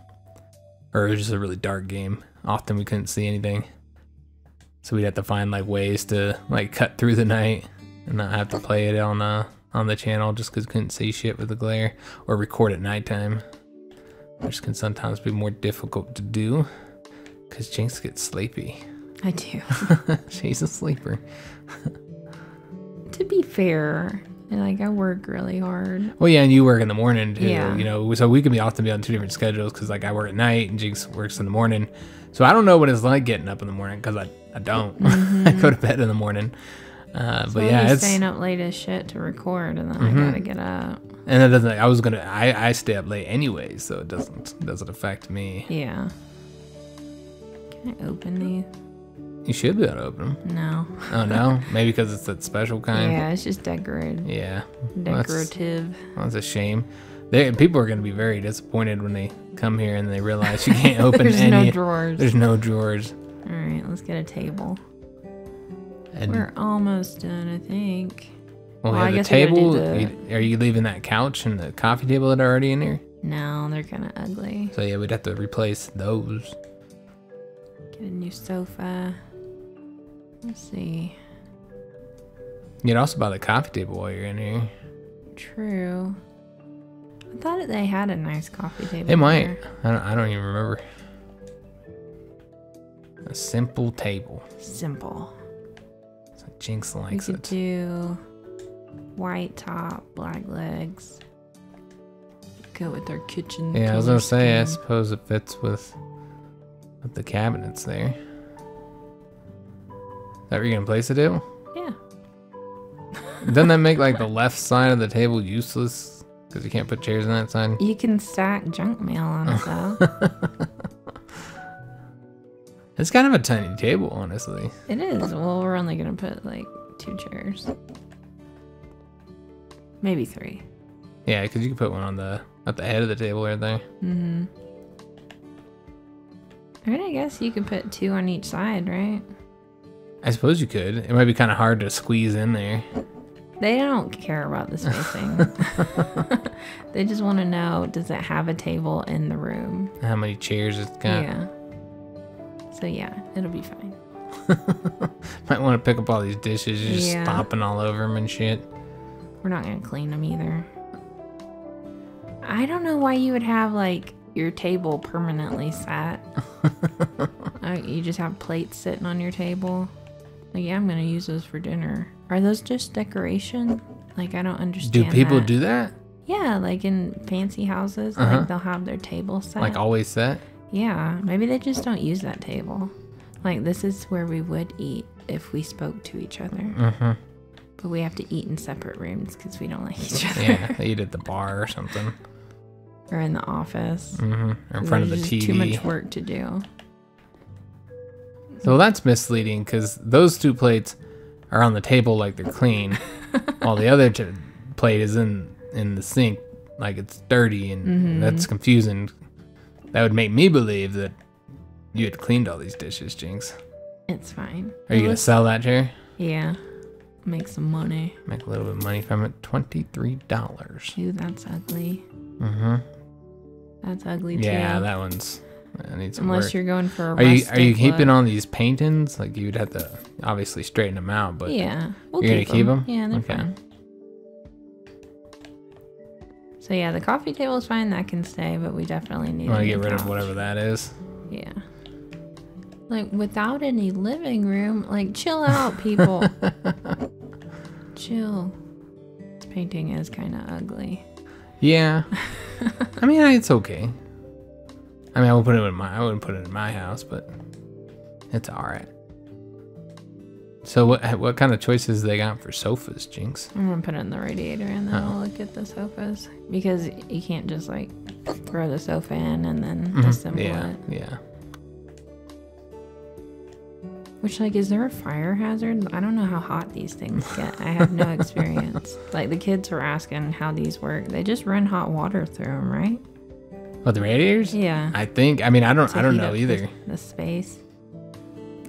Speaker 1: or it was just a really dark game. Often we couldn't see anything, so we'd have to find like ways to like cut through the night and not have to play it on uh on the channel just because couldn't see shit with the glare, or record at nighttime, which can sometimes be more difficult to do because Jynx gets sleepy.
Speaker 2: I do.
Speaker 1: She's a sleeper.
Speaker 2: to be fair, like I work really hard.
Speaker 1: Well, yeah, and you work in the morning too.
Speaker 2: Yeah.
Speaker 1: You know, so we could be often be on two different schedules because like I work at night and Jynx works in the morning. So I don't know what it's like getting up in the morning because I I don't. I mm-hmm. go to bed in the morning. Uh,
Speaker 2: So
Speaker 1: but
Speaker 2: I'll
Speaker 1: yeah, it's
Speaker 2: staying up late as shit to record, and then
Speaker 1: Mm-hmm.
Speaker 2: I gotta get up.
Speaker 1: and it doesn't. I was gonna. I I stay up late anyway, so it doesn't doesn't affect me.
Speaker 2: Yeah. Can I open these?
Speaker 1: You should be able to open them.
Speaker 2: No.
Speaker 1: Oh no, maybe because it's that special kind.
Speaker 2: Yeah, it's just decorated.
Speaker 1: Yeah, Well, that's-
Speaker 2: Decorative.
Speaker 1: That's a shame. They, people are going to be very disappointed when they come here and they realize you can't open
Speaker 2: There's
Speaker 1: any.
Speaker 2: no drawers.
Speaker 1: There's no drawers.
Speaker 2: All right, let's get a table.
Speaker 1: And
Speaker 2: We're almost done, I think.
Speaker 1: well,
Speaker 2: well,
Speaker 1: yeah, the
Speaker 2: guess we do
Speaker 1: table.
Speaker 2: the-
Speaker 1: are you leaving that couch and the coffee table that are already in here?
Speaker 2: No, they're kind of ugly.
Speaker 1: So yeah, we'd have to replace those.
Speaker 2: Get a new sofa. Let's see.
Speaker 1: You'd also buy the coffee table while you're in here.
Speaker 2: True. I thought they had a nice coffee table.
Speaker 1: They might. I don't, I don't even remember. A simple table.
Speaker 2: Simple.
Speaker 1: So Jynx
Speaker 2: We
Speaker 1: likes
Speaker 2: could
Speaker 1: it.
Speaker 2: do white top, black legs. Go with our kitchen.
Speaker 1: Yeah, I was gonna say. I suppose it fits with with the cabinets there. Is that where you're gonna place the table?
Speaker 2: Yeah.
Speaker 1: Doesn't that make like the left side of the table useless? Because you can't put chairs on that side.
Speaker 2: You can stack junk mail on it though.
Speaker 1: It's kind of a tiny table, honestly.
Speaker 2: it is. Well, we're only gonna put like two chairs. Maybe three.
Speaker 1: Yeah, because you can put one on the at the head of the table right there.
Speaker 2: Mm-hmm. I mean, I guess you could put two on each side, right?
Speaker 1: I suppose you could. It might be kind of hard to squeeze in there.
Speaker 2: They don't care about the spacing. they just want to know does it have a table in the room?
Speaker 1: How many chairs it's got.
Speaker 2: Yeah. So yeah, it'll be fine.
Speaker 1: Might want to pick up all these dishes, you're just
Speaker 2: Yeah.
Speaker 1: stomping all over them and shit.
Speaker 2: We're not gonna clean them either. I don't know why you would have like your table permanently set. uh, you just have plates sitting on your table. Like, yeah, I'm gonna use those for dinner. Are those just decoration? Like, I don't understand.
Speaker 1: Do people
Speaker 2: that.
Speaker 1: do that?
Speaker 2: Yeah, like in fancy houses,
Speaker 1: Uh-huh.
Speaker 2: like they'll have their table set.
Speaker 1: Like always set?
Speaker 2: Yeah, maybe they just don't use that table. Like, this is where we would eat if we spoke to each other.
Speaker 1: Mm-hmm.
Speaker 2: But we have to eat in separate rooms because we don't like each other.
Speaker 1: Yeah, they eat at the bar or something.
Speaker 2: or in the office.
Speaker 1: Mm-hmm. Or in front of the TV.
Speaker 2: Too much work to do.
Speaker 1: So that's misleading because those two plates are on the table like they're clean, while the other t- plate is in in the sink like it's dirty, and
Speaker 2: Mm-hmm.
Speaker 1: that's confusing. That would make me believe that you had cleaned all these dishes, Jynx.
Speaker 2: It's fine.
Speaker 1: Are you gonna sell that chair?
Speaker 2: Yeah. Make some money.
Speaker 1: Make a little bit of money from it. Twenty three dollars.
Speaker 2: Ooh, that's ugly.
Speaker 1: Mm-hmm.
Speaker 2: That's ugly too.
Speaker 1: Yeah, that one's. I need some
Speaker 2: Unless
Speaker 1: work.
Speaker 2: you're going for a
Speaker 1: Are you are you keeping
Speaker 2: look.
Speaker 1: on these paintings? Like you'd have to obviously straighten them out, but
Speaker 2: Yeah. We'll
Speaker 1: You're gonna keep 'em?
Speaker 2: Yeah, they're
Speaker 1: Okay.
Speaker 2: fine. So yeah, the coffee table is fine. That can stay, but we definitely need.
Speaker 1: want to get rid of whatever that is.
Speaker 2: Yeah. Like without any living room, like chill out, people. chill. This painting is kind of ugly.
Speaker 1: Yeah. I mean, it's okay. I mean, I would put it in my. I wouldn't put it in my house, but it's all right. So what what kind of choices they got for sofas, Jynx?
Speaker 2: I'm gonna put it in the radiator and then
Speaker 1: Oh.
Speaker 2: I'll look at the sofas because you can't just like throw the sofa in and then
Speaker 1: Mhm.
Speaker 2: assemble
Speaker 1: Yeah,
Speaker 2: it.
Speaker 1: yeah.
Speaker 2: Which like, is there a fire hazard? I don't know how hot these things get. I have no experience. like the kids were asking how these work. They just run hot water through them, right?
Speaker 1: What the radiators?
Speaker 2: Yeah.
Speaker 1: I think. I mean, I don't.
Speaker 2: To
Speaker 1: I don't know either.
Speaker 2: The, the space.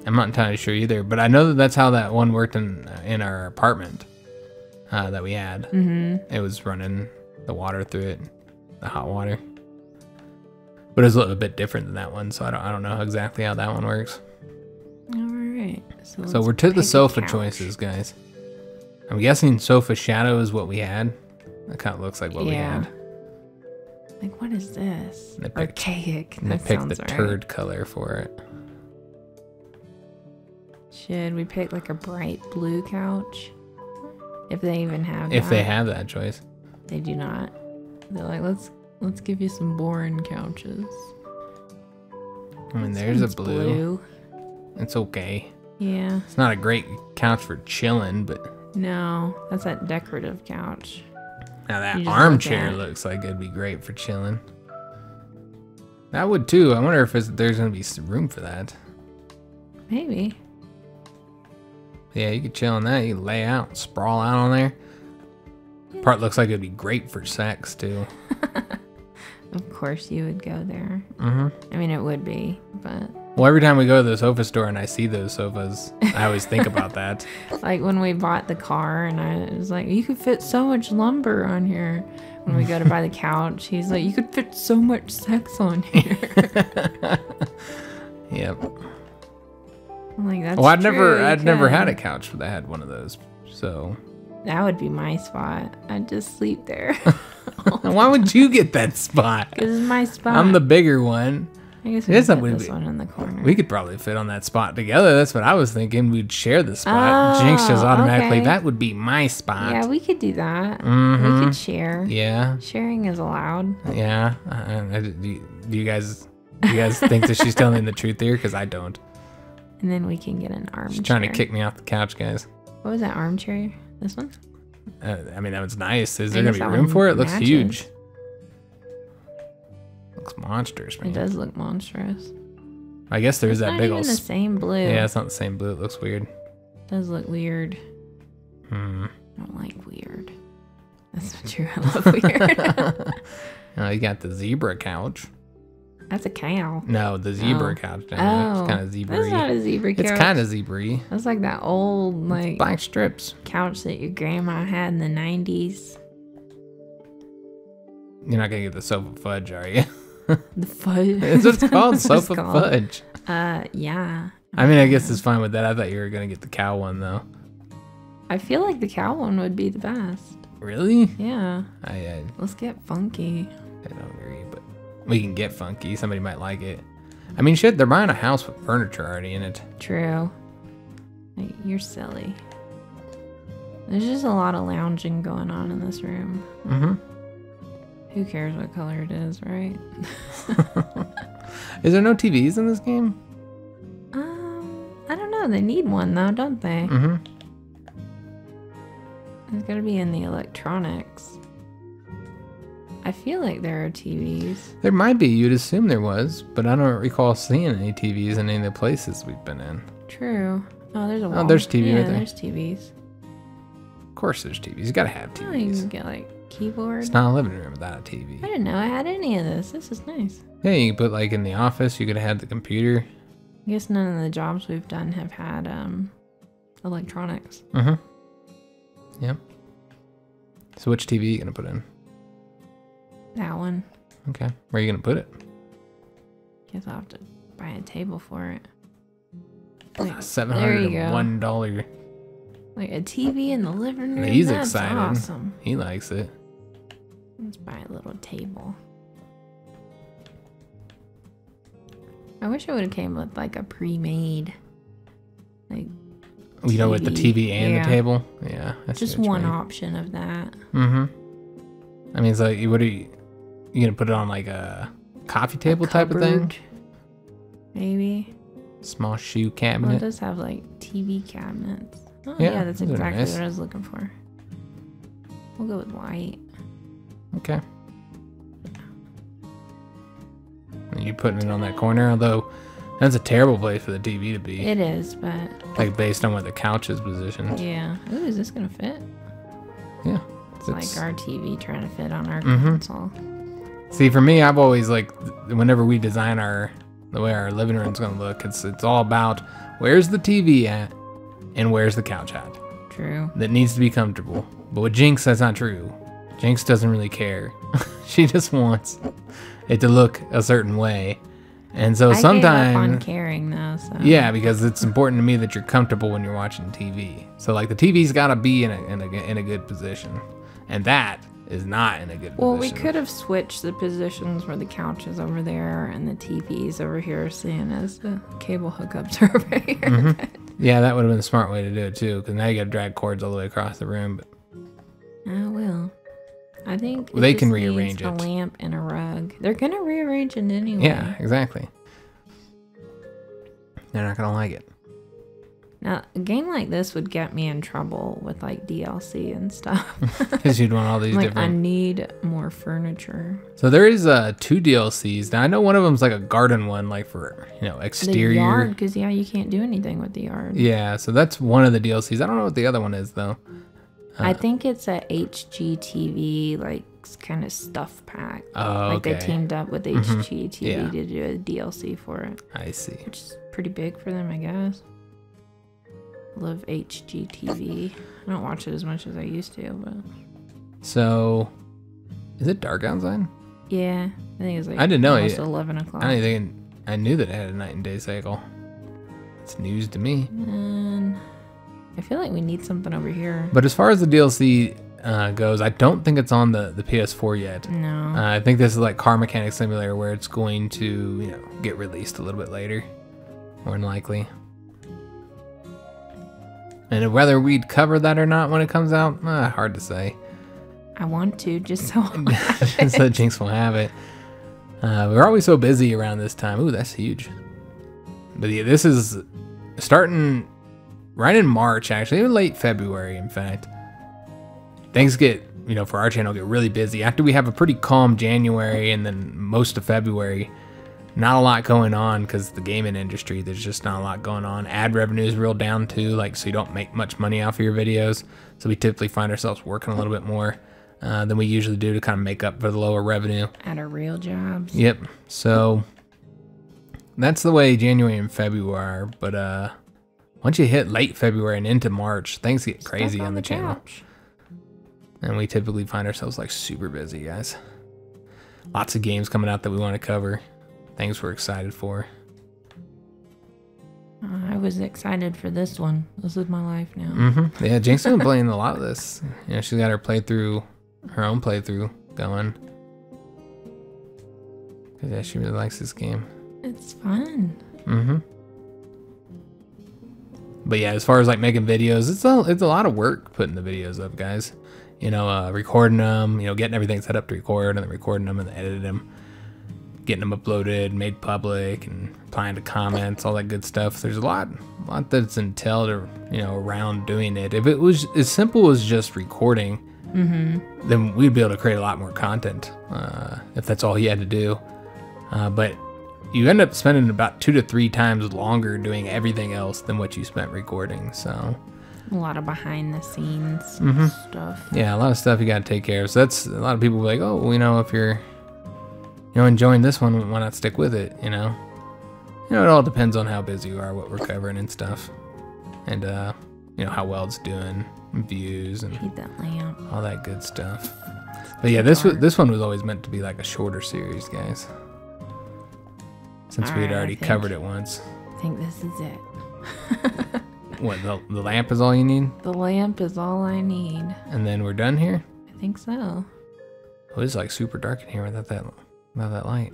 Speaker 1: I'm not entirely sure either, but I know that that's how that one worked in in our apartment uh, that we had.
Speaker 2: Mm-hmm.
Speaker 1: It was running the water through it, the hot water. But it's a little bit different than that one, so I don't I don't know exactly how that one works.
Speaker 2: All right. So,
Speaker 1: So we're to the sofa choices, guys. I'm guessing sofa shadow is what we had. That kind of looks like what we had.
Speaker 2: Like, what is this? Archaic.
Speaker 1: And they picked the
Speaker 2: right.
Speaker 1: turd color for it.
Speaker 2: Should we pick like a bright blue couch? If they even have
Speaker 1: If they have that choice.
Speaker 2: They do not. They're like, let's let's give you some boring couches.
Speaker 1: I mean, there's a
Speaker 2: one's
Speaker 1: blue. It's okay.
Speaker 2: Yeah.
Speaker 1: It's not a great couch for chilling, but
Speaker 2: No, that's that decorative couch.
Speaker 1: now that
Speaker 2: just look
Speaker 1: armchair looks like it'd be great for chilling. That would too. I wonder if there's gonna be room for that.
Speaker 2: Maybe.
Speaker 1: Yeah, you could chill on that. You lay out, sprawl out on there. Part looks like it'd be great for sex too.
Speaker 2: Of course you would go there.
Speaker 1: hmm
Speaker 2: I mean, it would be, but
Speaker 1: Well, every time we go to the sofa store and I see those sofas, I always think about that.
Speaker 2: like when we bought the car, and I was like, you could fit so much lumber on here. When we go to buy the couch, he's like, you could fit so much sex on here.
Speaker 1: Yep.
Speaker 2: I'm like, that's
Speaker 1: Well, I'd never,
Speaker 2: true,
Speaker 1: I'd never had a
Speaker 2: could."
Speaker 1: couch that had one of those. So
Speaker 2: That would be my spot. I'd just sleep there.
Speaker 1: why would you get that spot?
Speaker 2: This is my spot.
Speaker 1: I'm the bigger one.
Speaker 2: I guess we
Speaker 1: Yes,
Speaker 2: can
Speaker 1: that
Speaker 2: put
Speaker 1: would
Speaker 2: this
Speaker 1: be-
Speaker 2: one in the corner.
Speaker 1: We could probably fit on that spot together. That's what I was thinking. We'd share the spot. Jynx just
Speaker 2: Oh,
Speaker 1: automatically,
Speaker 2: okay.
Speaker 1: that would be my spot.
Speaker 2: yeah, we could do that. We
Speaker 1: Mhm.
Speaker 2: could share.
Speaker 1: Yeah,
Speaker 2: Sharing is allowed.
Speaker 1: yeah. Uh, do, you, do you guys, do you guys think that she's telling the truth here? Because I don't.
Speaker 2: And then we can get an armchair.
Speaker 1: She's trying to kick me off the couch, guys.
Speaker 2: What was that armchair? This one?
Speaker 1: Uh, I mean, that was nice. Is there gonna be room for it? Looks huge. Looks monstrous, man.
Speaker 2: It does look monstrous.
Speaker 1: I guess there's that big old.
Speaker 2: the same blue.
Speaker 1: yeah, it's not the same blue. It looks weird.
Speaker 2: It does look weird.
Speaker 1: Hmm.
Speaker 2: I don't like weird. That's not true. I love weird.
Speaker 1: Oh, you got the zebra couch.
Speaker 2: That's a cow.
Speaker 1: No, the zebra
Speaker 2: Oh.
Speaker 1: couch. Down.
Speaker 2: Oh,
Speaker 1: It's kind of
Speaker 2: That's not a zebra couch.
Speaker 1: It's kind of zebra.
Speaker 2: That's like that old like
Speaker 1: Black strips.
Speaker 2: couch that your grandma had in the nineties.
Speaker 1: You're not gonna get the sofa fudge, are you?
Speaker 2: The fudge.
Speaker 1: That's what it's called,
Speaker 2: it's
Speaker 1: sofa
Speaker 2: called.
Speaker 1: fudge.
Speaker 2: Uh, yeah.
Speaker 1: I mean, I guess it's fine with that. I thought you were gonna get the cow one though.
Speaker 2: I feel like the cow one would be the best.
Speaker 1: Really?
Speaker 2: Yeah.
Speaker 1: I, I,
Speaker 2: Let's get funky.
Speaker 1: I don't agree, we can get funky. Somebody might like it. I mean, shit, they're buying a house with furniture already in it.
Speaker 2: True. You're silly. There's just a lot of lounging going on in this room.
Speaker 1: Mm-hmm.
Speaker 2: Who cares what color it is, right?
Speaker 1: Is there no TVs in this game?
Speaker 2: Um, I don't know. They need one though, don't they?
Speaker 1: Mm-hmm.
Speaker 2: It's gotta be in the electronics. I feel like there are TVs.
Speaker 1: There might be. You'd assume there was, but I don't recall seeing any TVs in any of the places we've been in.
Speaker 2: True. Oh, there's a wall.
Speaker 1: there's TV
Speaker 2: yeah,
Speaker 1: right there.
Speaker 2: there's TVs.
Speaker 1: Of course, there's TVs. You gotta have
Speaker 2: Oh, you can get like keyboard.
Speaker 1: It's not a living room without a TV.
Speaker 2: I didn't know I had any of this. This is nice.
Speaker 1: Yeah, you could put like in the office. You could have had the computer.
Speaker 2: I guess none of the jobs we've done have had um electronics.
Speaker 1: Mm-hmm. Yep. So which TV are you gonna put in?
Speaker 2: That one.
Speaker 1: Okay. Where are you gonna put it?
Speaker 2: Guess I'll have to buy a table for it. Like,
Speaker 1: Seven
Speaker 2: there you
Speaker 1: hundred
Speaker 2: go.
Speaker 1: and one dollar.
Speaker 2: like a TV in the living room.
Speaker 1: He's
Speaker 2: That's
Speaker 1: excited.
Speaker 2: awesome.
Speaker 1: He likes it.
Speaker 2: Let's buy a little table. I wish it would have came with like a pre-made, like
Speaker 1: You know, with the
Speaker 2: TV,
Speaker 1: and
Speaker 2: yeah.
Speaker 1: the table. Yeah.
Speaker 2: Just one option of that.
Speaker 1: Mm-hmm. I mean, it's like, what are you? You gonna put it on like a coffee table type of thing.
Speaker 2: Maybe.
Speaker 1: Small shoe
Speaker 2: Well, it does have like TV cabinets. Oh,
Speaker 1: Yeah,
Speaker 2: yeah, that's exactly
Speaker 1: nice.
Speaker 2: what I was looking for. We'll go with white.
Speaker 1: Okay. And You putting it on that corner, although that's a terrible place for the TV to be.
Speaker 2: It is, but
Speaker 1: like based on where the couch is positioned.
Speaker 2: yeah. Ooh, is this gonna fit?
Speaker 1: Yeah.
Speaker 2: It's like our TV trying to fit on our
Speaker 1: Mhm.
Speaker 2: console.
Speaker 1: See, for me, I've always like whenever we design our the way our living room's gonna look, it's it's all about where's the TV at and where's the couch at.
Speaker 2: True.
Speaker 1: That needs to be comfortable. But with Jynx, that's not true. Jynx doesn't really care. she just wants it to look a certain way. And so
Speaker 2: I up on
Speaker 1: sometimes
Speaker 2: caring though. So
Speaker 1: Yeah, because it's important to me that you're comfortable when you're watching TV. So like the TV's got to be in a, in a in a good position, and that is not in a good position.
Speaker 2: Well, we could have switched the positions where the couch is over there and the TV's over here, seeing as the cable hookups are over here.
Speaker 1: Mm-hmm. Yeah, that would have been a smart way to do it too, because now you got to drag cords all the way across the room. But
Speaker 2: I will. I think
Speaker 1: Well, they can
Speaker 2: rearrange
Speaker 1: rearrange
Speaker 2: a lamp and a rug. They're gonna rearrange it anyway.
Speaker 1: yeah, exactly. They're not gonna like it.
Speaker 2: Now, a game like this would get me in trouble with like DLC and stuff.
Speaker 1: Because you'd want all these
Speaker 2: like, I need more furniture.
Speaker 1: So there is uh two DLCs. Now I know one of them's like a garden one, like for you know
Speaker 2: The
Speaker 1: exterior.
Speaker 2: yard, because yeah, you can't do anything with the yard.
Speaker 1: Yeah, so that's one of the DLCs. I don't know what the other one is though.
Speaker 2: I think it's a HGTV like kind of stuff pack.
Speaker 1: Oh,
Speaker 2: like
Speaker 1: okay.
Speaker 2: they teamed up with HGTV
Speaker 1: Yeah.
Speaker 2: to do a DLC for it,
Speaker 1: I see.
Speaker 2: which is pretty big for them, I guess. Love HGTV. I don't watch it as much as I used to, but
Speaker 1: So, is it dark outside?
Speaker 2: yeah, I think it's like
Speaker 1: I didn't know
Speaker 2: almost
Speaker 1: it-
Speaker 2: eleven o'clock.
Speaker 1: I didn't even I knew that it had a night and day cycle. It's news to me.
Speaker 2: And I feel like we need something over here.
Speaker 1: But as far as the DLC uh, goes, I don't think it's on the, the PS4 yet.
Speaker 2: No.
Speaker 1: Uh, I think this is like Car Mechanic Simulator, where it's going to you know get released a little bit later, more than likely. And whether we'd cover that or not when it comes out, uh, hard to say.
Speaker 2: I want to just so
Speaker 1: so Jynx will have it. Uh, we're always so busy around this time. Ooh, that's huge. But yeah, this is starting right in March, actually, even late February, in fact. Things get, you know, for our channel, get really busy. After we have a pretty calm January and then most of February, not a lot going on because the gaming industry, there's just not a lot going on. Ad revenue is real down too, like, so you don't make much money off of your videos. So we typically find ourselves working a little bit more uh, than we usually do to kind of make up for the lower revenue.
Speaker 2: at our real jobs.
Speaker 1: Yep. So that's the way January and February are. But uh, once you hit late February and into March, things get crazy
Speaker 2: Stuck
Speaker 1: on, the, channel.
Speaker 2: couch.
Speaker 1: And we typically find ourselves like super busy, guys. Lots of games coming out that we want to cover. Things we're excited for.
Speaker 2: I was excited for this one. This is my life now.
Speaker 1: Mm-hmm. Yeah, Jynx has been playing a lot of this. You know, she's got her playthrough, her own playthrough going. Cause yeah, she really likes this game.
Speaker 2: It's fun.
Speaker 1: Mm-hmm. But yeah, as far as like making videos, it's a it's a lot of work putting the videos up, guys. You know, uh, recording them, you know, getting everything set up to record, and then recording them and then editing them, getting them uploaded, made public, and replying to comments, all that good stuff. There's a lot, a lot that's entailed, or you know, around doing it. If it was as simple as just recording, then we'd be able to create a lot more content uh, if that's all he had to do. Uh, but you end up spending about two to three times longer doing everything else than what you spent recording. So
Speaker 2: A lot of behind the scenes
Speaker 1: Mm-hmm.
Speaker 2: stuff.
Speaker 1: yeah, a lot of stuff you got to take care of. So that's a lot of people be like, oh, well, you know, if you're you know enjoying this one, why not stick with it? You know, you know, it all depends on how busy you are, what we're covering and stuff, and uh, you know how well it's doing, views and
Speaker 2: that
Speaker 1: all that good stuff. But yeah, this was this one was always meant to be like a shorter series, guys. Since we had already covered it once.
Speaker 2: I think this is it.
Speaker 1: What the, the lamp is all you need,
Speaker 2: The lamp is all I need.
Speaker 1: and then we're done here.
Speaker 2: I think so.
Speaker 1: Oh, it's like super dark in here without that without that light.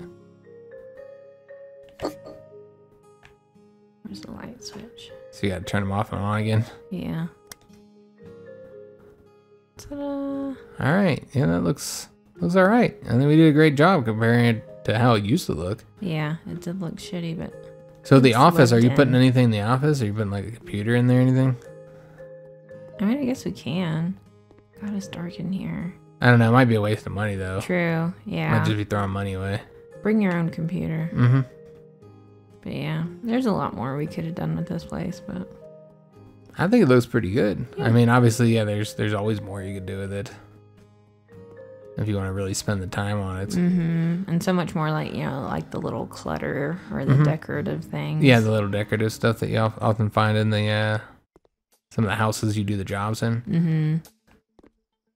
Speaker 2: Where's the light switch?
Speaker 1: So you gotta turn them off and on again.
Speaker 2: Yeah. Ta-da!
Speaker 1: All right, yeah, that looks looks all right. I think we did a great job comparing it to how it used to look.
Speaker 2: Yeah, it did look shitty, but
Speaker 1: So the office, are you putting
Speaker 2: in.
Speaker 1: anything in the office? Are you putting like a computer in there or anything?
Speaker 2: I mean, I guess we can. God, it's dark in here.
Speaker 1: I don't know. It might be a waste of money though.
Speaker 2: True. Yeah.
Speaker 1: Might just be throwing money away.
Speaker 2: Bring your own computer.
Speaker 1: Mm-hmm.
Speaker 2: But yeah, there's a lot more we could have done with this place, but
Speaker 1: I think it looks pretty good. I mean, obviously, yeah. There's there's always more you could do with it if you want to really spend the time on it.
Speaker 2: Mm-hmm. and so much more like you know, like the little clutter or the
Speaker 1: Mhm.
Speaker 2: decorative things.
Speaker 1: Yeah, the little decorative stuff that you often find in the uh, some of the houses you do the jobs in.
Speaker 2: Mm-hmm.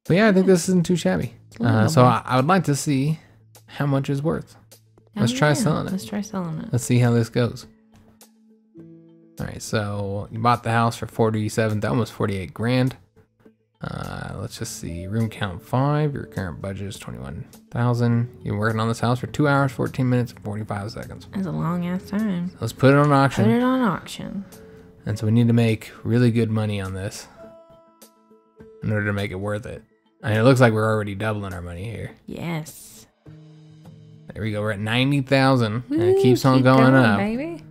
Speaker 1: But yeah, I think this isn't too shabby. Uh, so I, I would like to see how much it's worth. let's try selling it.
Speaker 2: Let's try selling it.
Speaker 1: Let's see how this goes. All right, so you bought the house for forty-seven, almost forty-eight grand. Uh, let's just see. Room count five. Your current budget is twenty-one thousand. You've been working on this house for two hours, fourteen minutes, and forty-five seconds.
Speaker 2: That's a long ass time.
Speaker 1: Let's put it on auction.
Speaker 2: Put it on auction.
Speaker 1: And so we need to make really good money on this in order to make it worth it. And it looks like we're already doubling our money here.
Speaker 2: Yes.
Speaker 1: There we go. We're at ninety thousand, and it keeps on
Speaker 2: keep
Speaker 1: going, up.
Speaker 2: baby.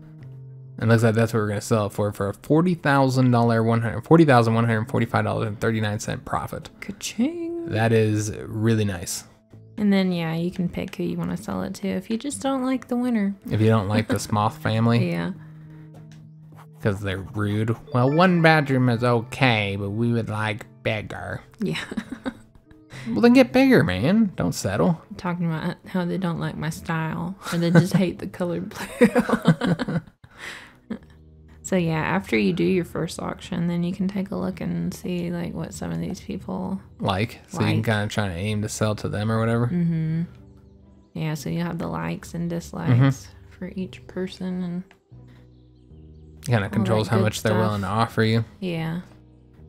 Speaker 1: And looks like that's what we're gonna sell it for for a forty thousand dollar one hundred forty thousand one hundred forty five dollars and thirty nine cent profit.
Speaker 2: Ka-ching.
Speaker 1: That is really nice.
Speaker 2: And then yeah, you can pick who you want to sell it to if you just don't like the winner.
Speaker 1: If you don't like the Smoth family
Speaker 2: Yeah.
Speaker 1: because they're rude, well, one bedroom is okay, but we would like bigger.
Speaker 2: Yeah.
Speaker 1: Well, then get bigger, man. Don't settle.
Speaker 2: Talking about how they don't like my style or they just hate the color blue. so yeah, after you do your first auction, then you can take a look and see like what some of these people
Speaker 1: Like, so you can kind of try to aim to sell to them or whatever.
Speaker 2: Mm-hmm. Yeah, so you have the likes and dislikes
Speaker 1: Mm-hmm.
Speaker 2: for each person, and
Speaker 1: Kind of controls how much they're willing to offer you.
Speaker 2: yeah.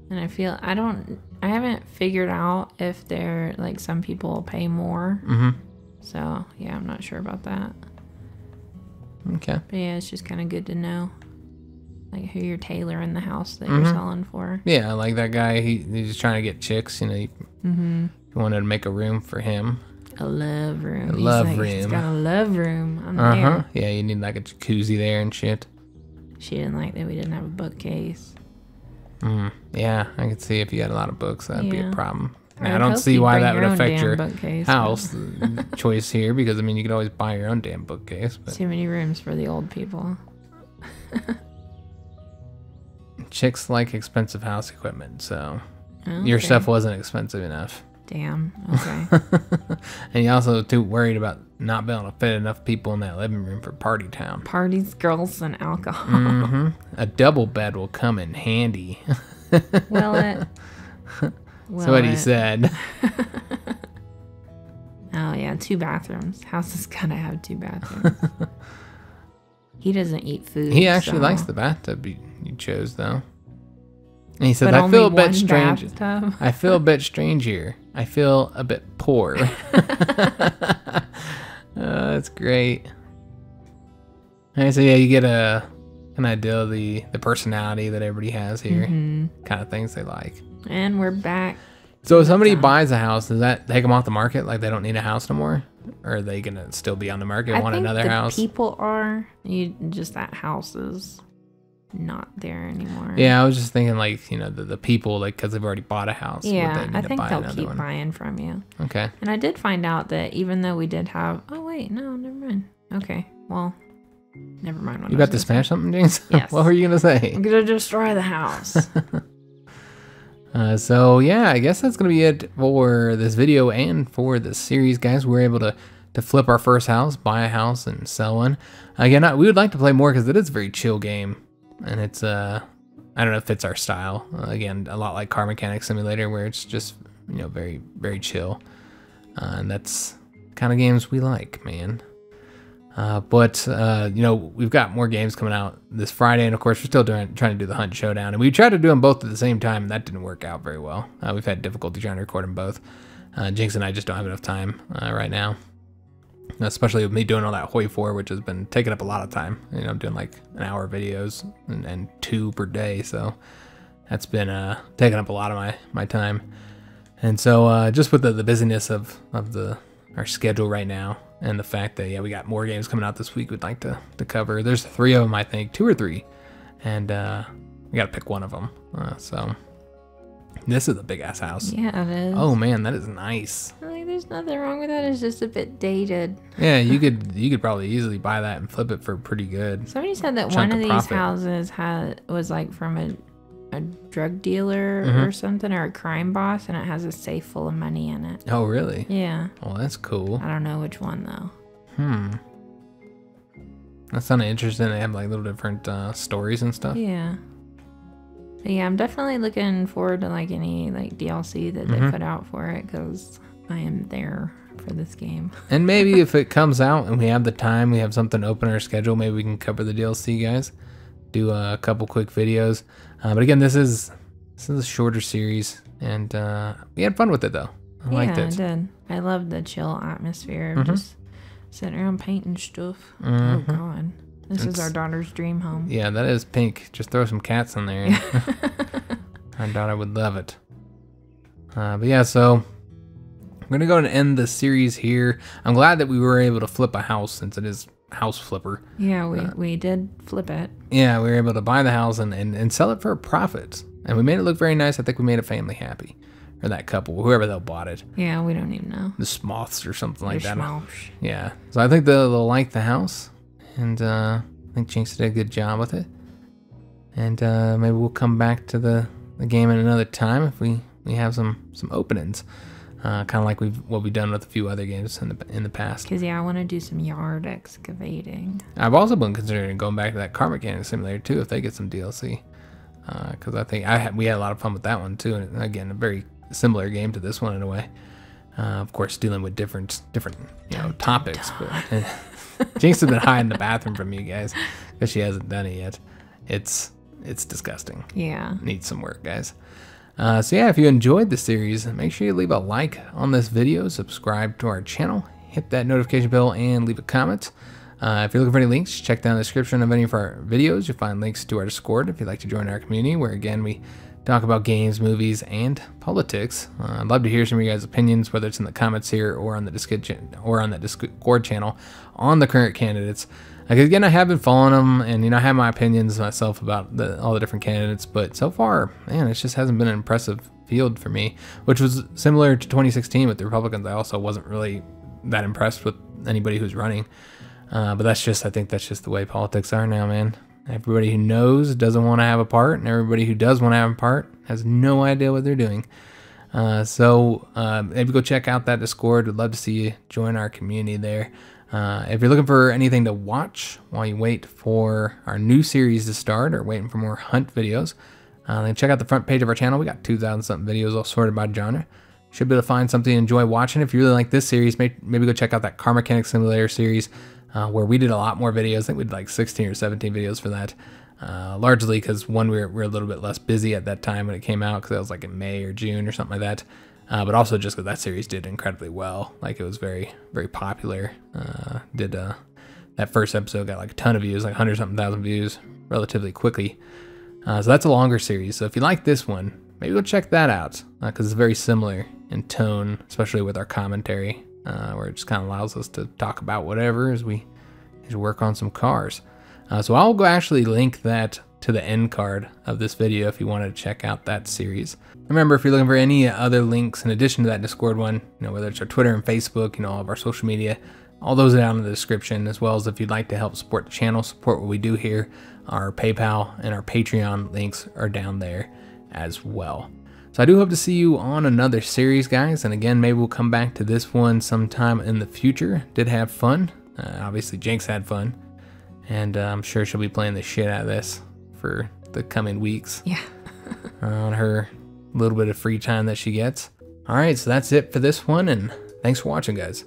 Speaker 2: And I feel I don't, I haven't figured out if they're like some people pay more.
Speaker 1: Mm-hmm.
Speaker 2: So yeah, I'm not sure about that.
Speaker 1: Okay.
Speaker 2: But yeah, it's just kind of good to know, like who you're tailoring the house that you're
Speaker 1: Mhm.
Speaker 2: selling for.
Speaker 1: Yeah, like that guy. He, he's just trying to get chicks. You know, you,
Speaker 2: Mm-hmm.
Speaker 1: you wanted to make a room for him.
Speaker 2: A love room.
Speaker 1: A
Speaker 2: He's
Speaker 1: love
Speaker 2: like, He's
Speaker 1: room.
Speaker 2: got a love room. I'm
Speaker 1: Uh huh.
Speaker 2: there.
Speaker 1: Yeah, you need like a jacuzzi there and shit.
Speaker 2: She didn't like that we didn't have a bookcase.
Speaker 1: Mm, yeah, I could see if you had a lot of books, that'd be a
Speaker 2: Yeah.
Speaker 1: problem.
Speaker 2: I
Speaker 1: I
Speaker 2: would
Speaker 1: don't
Speaker 2: hope
Speaker 1: see why
Speaker 2: bring
Speaker 1: that would
Speaker 2: own
Speaker 1: affect
Speaker 2: damn
Speaker 1: your
Speaker 2: bookcase, but
Speaker 1: house choice here, because I mean, you could always buy your own damn bookcase. But
Speaker 2: Too many rooms for the old people.
Speaker 1: chicks like expensive house equipment, so your
Speaker 2: okay.
Speaker 1: stuff wasn't expensive enough.
Speaker 2: Damn. Okay.
Speaker 1: and you're also too worried about not being able to fit enough people in that living room for party time.
Speaker 2: Parties, girls, and alcohol.
Speaker 1: hmm A double bed will come in handy.
Speaker 2: will it.
Speaker 1: That's what he said.
Speaker 2: Oh yeah, two bathrooms. Houses gotta have two bathrooms. he doesn't eat food.
Speaker 1: He actually
Speaker 2: so-
Speaker 1: likes the bathtub you, you chose, though. And he said,
Speaker 2: But
Speaker 1: "I feel a bit strange. I feel a bit strange here. I feel a bit poor." That's great. And so yeah, you get a an idea of the the personality that everybody has here,
Speaker 2: Mhm.
Speaker 1: kind of things they like.
Speaker 2: And we're back.
Speaker 1: So if somebody buys a house, does that take them off the market? Like they don't need a house no more, or are they gonna still be on the market?
Speaker 2: I
Speaker 1: want
Speaker 2: think
Speaker 1: another
Speaker 2: the
Speaker 1: house?
Speaker 2: people are. You just that house is not there anymore.
Speaker 1: Yeah, I was just thinking like you know the, the people like because they've already bought a house.
Speaker 2: Yeah, I think they'll keep
Speaker 1: one?
Speaker 2: buying from you.
Speaker 1: Okay.
Speaker 2: And I did find out that even though we did have, oh wait, no, never mind. Okay, well, never mind. What
Speaker 1: You about to smash something, James?
Speaker 2: Yes.
Speaker 1: what were you gonna
Speaker 2: say.
Speaker 1: say?
Speaker 2: I'm gonna destroy the house.
Speaker 1: Uh, so yeah, I guess that's gonna be it for this video and for this series, guys. We are able to to flip our first house, buy a house, and sell one. Again, I- we would like to play more because it is a very chill game, and it's uh, I don't know if it's our style. Again, a lot like Car Mechanic Simulator, where it's just you know very very chill, uh, and that's kind of games we like, man. Uh, but uh, you know we've got more games coming out this Friday, and of course we're still doing trying to do the Hunt Showdown, and we tried to do them both at the same time, and that didn't work out very well. Uh, we've had difficulty trying to record them both. Uh, Jynx and I just don't have enough time right now, especially with me doing all that Hoi 4, which has been taking up a lot of time. You know, I'm doing like an hour videos and, and two per day, so that's been uh, taking up a lot of my my time. And so uh, just with the, the busyness of of the our schedule right now, and the fact that yeah we got more games coming out this week we'd like to, to cover. There's three of them I think, two or three, and uh, we got to pick one of them. Uh, so this is a big ass house.
Speaker 2: Yeah, it is.
Speaker 1: Oh man, that is nice.
Speaker 2: Like, there's nothing wrong with that. It's just a bit dated.
Speaker 1: Yeah, you could you could probably easily buy that and flip it for pretty good.
Speaker 2: Somebody said that one of
Speaker 1: of
Speaker 2: these
Speaker 1: profit.
Speaker 2: houses had was like from a a drug dealer
Speaker 1: Mm-hmm.
Speaker 2: or something or a crime boss, and it has a safe full of money in it.
Speaker 1: Oh really?
Speaker 2: Yeah,
Speaker 1: Well, that's cool.
Speaker 2: I don't know which one though.
Speaker 1: Hmm. That's kind of interesting. They have like little different uh, stories and stuff.
Speaker 2: Yeah. But yeah, I'm definitely looking forward to like any like DLC that
Speaker 1: Mm-hmm.
Speaker 2: they put out for it because I am there for this game.
Speaker 1: And maybe if it comes out and we have the time, we have something open our schedule, maybe we can cover the DLC, guys. Do a couple quick videos. Uh, but again, this is this is a shorter series, and uh, we had fun with it though. I
Speaker 2: yeah,
Speaker 1: liked it. Mm-hmm.
Speaker 2: did. I love the chill atmosphere of just sitting around painting stuff. Oh god. This is our daughter's dream home.
Speaker 1: Yeah, that is pink. Just throw some cats in there. Our daughter would love it. Uh, but yeah, so I'm gonna go and end the series here. I'm glad that we were able to flip a house since it is house flipper.
Speaker 2: Yeah, we,
Speaker 1: Uh,
Speaker 2: we did flip it.
Speaker 1: Yeah, we were able to buy the house and, and, and sell it for a profit. And we made it look very nice. I think we made a family happy. Or that couple, whoever they'll bought it.
Speaker 2: Yeah, we don't even know.
Speaker 1: The Smoths or something like
Speaker 2: They're
Speaker 1: that.
Speaker 2: schmaltz.
Speaker 1: Yeah. So I think they'll, they'll like the house. And uh, I think Jynx did a good job with it. And uh, maybe we'll come back to the, the game at another time if we, we have some, some openings. Uh, kind of like we've what we've done with a few other games in the in the past.
Speaker 2: Cause yeah, I want to do some yard excavating.
Speaker 1: I've also been considering going back to that car mechanic simulator too if they get some DLC, because I think I had, we had a lot of fun with that one too. And again, a very similar game to this one in a way. Uh, of course, dealing with different different you know topics. But Jynx has been hiding in the bathroom from you guys because she hasn't done it yet. It's it's disgusting.
Speaker 2: Yeah.
Speaker 1: Needs some work, guys. Uh, so yeah, if you enjoyed the series, make sure you leave a like on this video, subscribe to our channel, hit that notification bell, and leave a comment. Uh, if you're looking for any links, check down the description of any of our videos. You'll find links to our Discord if you'd like to join our community, where again we talk about games, movies, and politics. Uh, I'd love to hear some of your guys' opinions, whether it's in the comments here or on the Discord or on the Discord channel on the current candidates. Like again, I have been following them, and you know I have my opinions myself about the, all the different candidates. But so far, man, it just hasn't been an impressive field for me, which was similar to 2016 with the Republicans. I also wasn't really that impressed with anybody who's running. Uh, but that's just, I think that's just the way politics are now, man. Everybody who knows doesn't want to have a part, and everybody who does want to have a part has no idea what they're doing. Uh, so uh, maybe go check out that Discord. Would love to see you join our community there. Uh, if you're looking for anything to watch while you wait for our new series to start or waiting for more hunt videos, uh, then check out the front page of our channel. We got 2,000 something videos all sorted by genre. Should be able to find something you enjoy watching. If you really like this series, may- maybe go check out that Car Mechanic Simulator series uh, where we did a lot more videos. I think we did like 16 or 17 videos for that. Uh, largely because one, we were, we were a little bit less busy at that time when it came out because that was like in May or June or something like that. Uh, but also just because that series did incredibly well. Like it was very, very popular. Uh, did uh, that first episode got like a ton of views, like 100 something thousand views relatively quickly. Uh, so that's a longer series. So if you like this one, maybe go check that out because it's very similar in tone, especially with our commentary, uh, where it just kind of allows us to talk about whatever as we as we work on some cars. Uh, so I'll go actually link that to the end card of this video if you wanted to check out that series. Remember, if you're looking for any other links in addition to that Discord one, you know, whether it's our Twitter and Facebook, you know, all of our social media, all those are down in the description, as well as if you'd like to help support the channel, support what we do here, our PayPal and our Patreon links are down there as well. So I do hope to see you on another series, guys. And again, maybe we'll come back to this one sometime in the future. Did have fun. Uh, obviously, Jynx had fun. And uh, I'm sure she'll be playing the shit out of this for the coming weeks
Speaker 2: Yeah.
Speaker 1: on her little bit of free time that she gets. All right, so that's it for this one. And thanks for watching, guys.